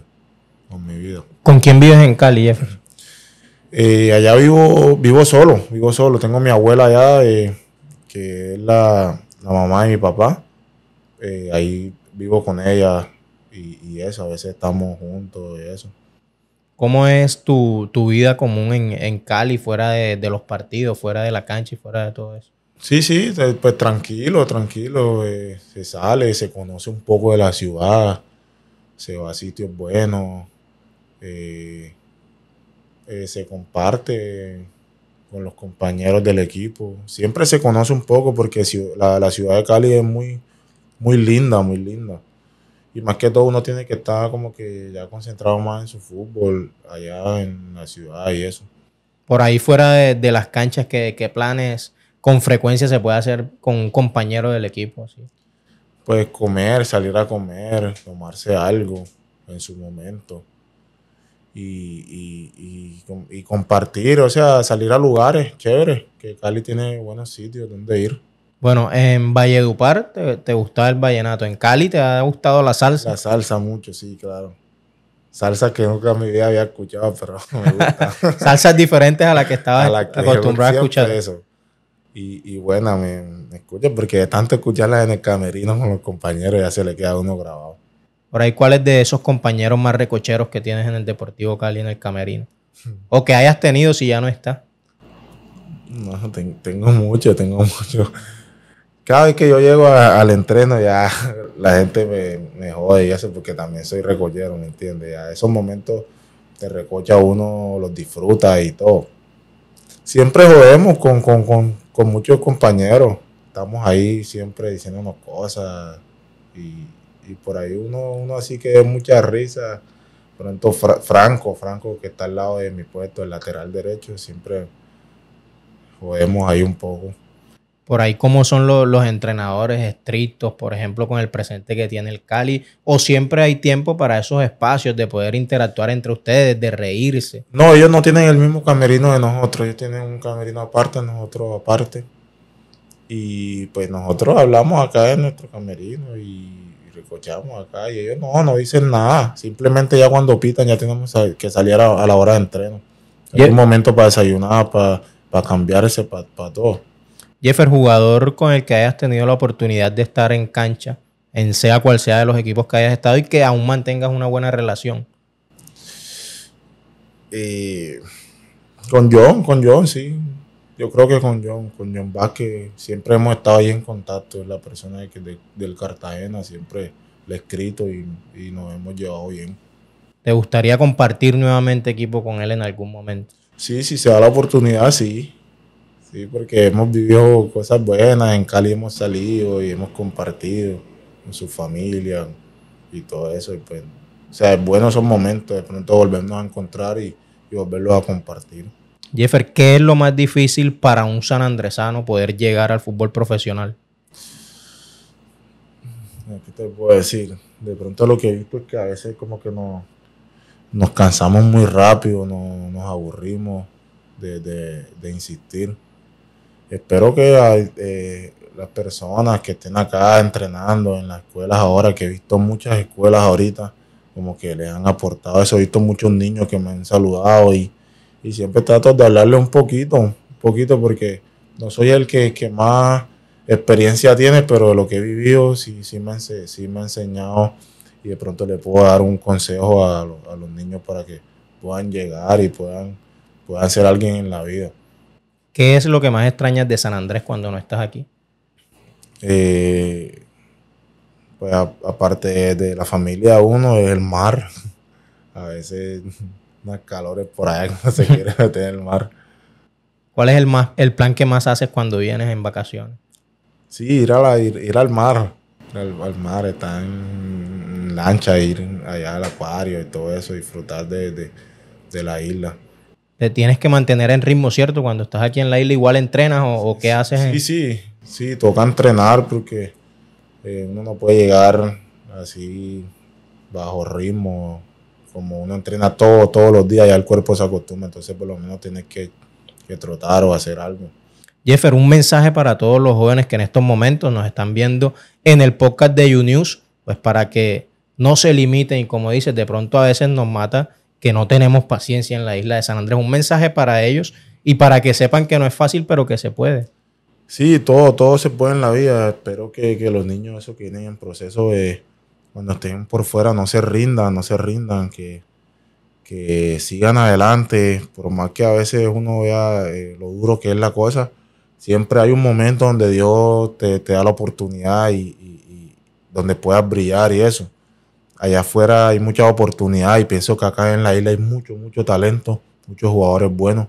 con mi vida. ¿Con quién vives en Cali, Jefferson? Eh, allá vivo, vivo solo, vivo solo. Tengo mi abuela allá, eh, que es la, mamá de mi papá. Eh, ahí vivo con ella y, eso, a veces estamos juntos y eso. ¿Cómo es tu, vida común en, Cali, fuera de, de, los partidos, fuera de la cancha y fuera de todo eso? Sí, sí, pues tranquilo, tranquilo. se sale, se conoce un poco de la ciudad se va a sitios buenos, eh, eh, se comparte con los compañeros del equipo. Siempre se conoce un poco porque la, ciudad de Cali es muy, muy linda, muy linda. Y más que todo uno tiene que estar como que ya concentrado más en su fútbol allá en la ciudad y eso. Por ahí fuera de, las canchas, ¿qué, ¿qué, planes con frecuencia se puede hacer con un compañero del equipo? Así? Pues comer, salir a comer, tomarse algo en su momento. y, y, compartir, o sea, salir a lugares chéveres, que Cali tiene buenos sitios donde ir. Bueno, en Valledupar te, te gustaba el vallenato, en Cali te ha gustado la salsa. La salsa mucho, sí, claro. Salsa que nunca en mi vida había escuchado, pero me gusta. Salsas diferentes a las que estaba acostumbrado a escuchar. Eso. Y, y bueno, me, me escucha porque de tanto escucharlas en el camerino con los compañeros ya se le queda uno grabado. Por ahí, ¿cuáles de esos compañeros más recocheros que tienes en el Deportivo Cali en el camerino? O que hayas tenido si ya no está. No, tengo mucho, tengo mucho. Cada vez que yo llego al entreno ya la gente me, me jode y eso porque también soy recochero, ¿me entiendes? A esos momentos de recocha uno los disfruta y todo. Siempre jodemos con, con, con, con muchos compañeros. Estamos ahí siempre diciéndonos cosas y y por ahí uno, uno así que es mucha risa. Pronto Franco, Franco que está al lado de mi puesto, el lateral derecho, siempre jodemos ahí un poco. Por ahí, ¿cómo son los, entrenadores estrictos, por ejemplo, con el presente que tiene el Cali? ¿O siempre hay tiempo para esos espacios de poder interactuar entre ustedes, de reírse? No, ellos no tienen el mismo camerino de nosotros, ellos tienen un camerino aparte, nosotros aparte. Y pues nosotros hablamos acá en nuestro camerino y cochamos acá y ellos no, no dicen nada. Simplemente ya cuando pitan ya tenemos que salir a, la hora de entreno. Hay un momento para desayunar, para, para cambiarse, para, para todo. Jeffer, jugador con el que hayas tenido la oportunidad de estar en cancha, en sea cual sea de los equipos que hayas estado y que aún mantengas una buena relación. con John, con John, sí. Yo creo que con John, con John Vázquez, siempre hemos estado ahí en contacto. Es la persona del Cartagena, siempre le he escrito y, nos hemos llevado bien. ¿Te gustaría compartir nuevamente equipo con él en algún momento? Sí, si se da la oportunidad, sí. Sí, porque hemos vivido cosas buenas, en Cali hemos salido y hemos compartido con su familia y todo eso. Y pues, o sea, es bueno esos momentos, de pronto volvernos a encontrar y, y volverlos a compartir. Jeffer, ¿qué es lo más difícil para un sanandresano poder llegar al fútbol profesional? ¿Qué te puedo decir? De pronto lo que he visto es que a veces como que nos, nos cansamos muy rápido, nos aburrimos de, insistir. Espero que eh, las personas que estén acá entrenando en las escuelas ahora, que he visto muchas escuelas ahorita, como que les han aportado eso. He visto muchos niños que me han saludado y, y siempre trato de hablarle un poquito, un poquito porque no soy el que, más experiencia tiene, pero lo que he vivido sí, sí, me, sí me ha enseñado y de pronto le puedo dar un consejo a, los niños para que puedan llegar y puedan, puedan ser alguien en la vida. ¿Qué es lo que más extrañas de San Andrés cuando no estás aquí? Eh, pues aparte de la familia uno, es el mar. A veces unas calores por ahí cuando se quiere meter en el mar. ¿Cuál es el, más, el plan que más haces cuando vienes en vacaciones? Sí, ir, a ir, al mar. al, mar, estar en lancha, ir allá al acuario y todo eso, disfrutar de, la isla. Te tienes que mantener en ritmo, ¿cierto? Cuando estás aquí en la isla, igual entrenas o, qué haces. Sí, sí, sí, toca entrenar porque eh, uno no puede llegar así bajo ritmo como uno entrena todo, todos los días, ya el cuerpo se acostumbra, entonces por lo menos tienes que, trotar o hacer algo. Jeffer, un mensaje para todos los jóvenes que en estos momentos nos están viendo en el podcast de YouNews, pues para que no se limiten y como dices, de pronto a veces nos mata que no tenemos paciencia en la isla de San Andrés. Un mensaje para ellos y para que sepan que no es fácil, pero que se puede. Sí, todo, todo se puede en la vida. Espero que, que los niños, eso que vienen en proceso de cuando estén por fuera, no se rindan, no se rindan, que, que sigan adelante, por más que a veces uno vea eh, lo duro que es la cosa, siempre hay un momento donde Dios te, da la oportunidad y, donde puedas brillar y eso. Allá afuera hay mucha oportunidad y pienso que acá en la isla hay mucho, mucho talento, muchos jugadores buenos,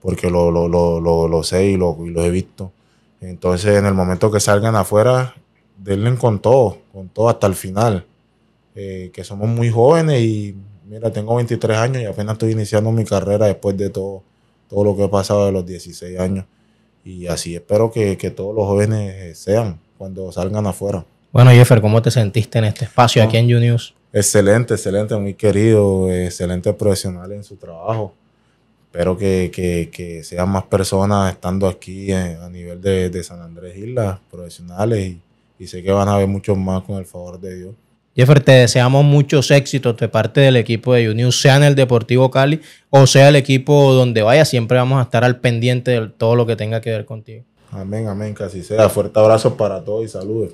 porque lo, lo, lo, lo sé y y lo he visto. Entonces, en el momento que salgan afuera, denle con todo, con todo hasta el final. Eh, que somos muy jóvenes y mira, tengo 23 años y apenas estoy iniciando mi carrera después de todo, todo lo que he pasado de los 16 años. Y así espero que, todos los jóvenes sean cuando salgan afuera. Bueno, Jeffer, ¿cómo te sentiste en este espacio aquí en YouNews? Excelente, excelente, muy querido, excelente profesional en su trabajo. Espero que, sean más personas estando aquí a nivel de, San Andrés Islas, profesionales, y, y sé que van a haber muchos más con el favor de Dios. Jeffer, te deseamos muchos éxitos de parte del equipo de Unión, sea en el Deportivo Cali o sea el equipo donde vaya. Siempre vamos a estar al pendiente de todo lo que tenga que ver contigo. Amén, amén, que así sea. Fuerte abrazo para todos y saludos.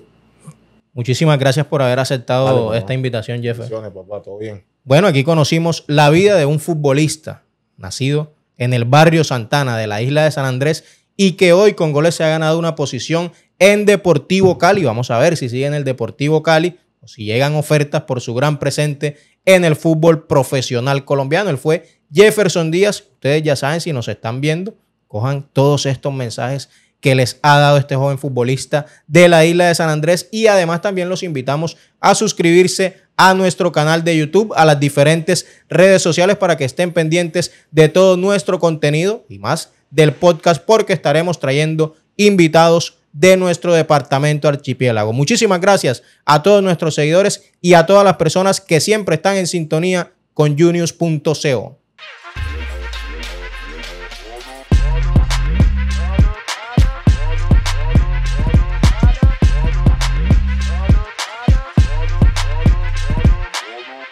Muchísimas gracias por haber aceptado esta invitación, Jeffer. Papá, todo bien. Bueno, aquí conocimos la vida de un futbolista nacido en el barrio Santana de la isla de San Andrés y que hoy con goles se ha ganado una posición en Deportivo Cali. Vamos a ver si sigue en el Deportivo Cali o si llegan ofertas por su gran presente en el fútbol profesional colombiano. Él fue Jefferson Díaz. Ustedes ya saben, si nos están viendo, cojan todos estos mensajes que les ha dado este joven futbolista de la isla de San Andrés y además también los invitamos a suscribirse a nuestro canal de YouTube, a las diferentes redes sociales para que estén pendientes de todo nuestro contenido y más del podcast porque estaremos trayendo invitados de nuestro departamento archipiélago. Muchísimas gracias a todos nuestros seguidores y a todas las personas que siempre están en sintonía con junius.co.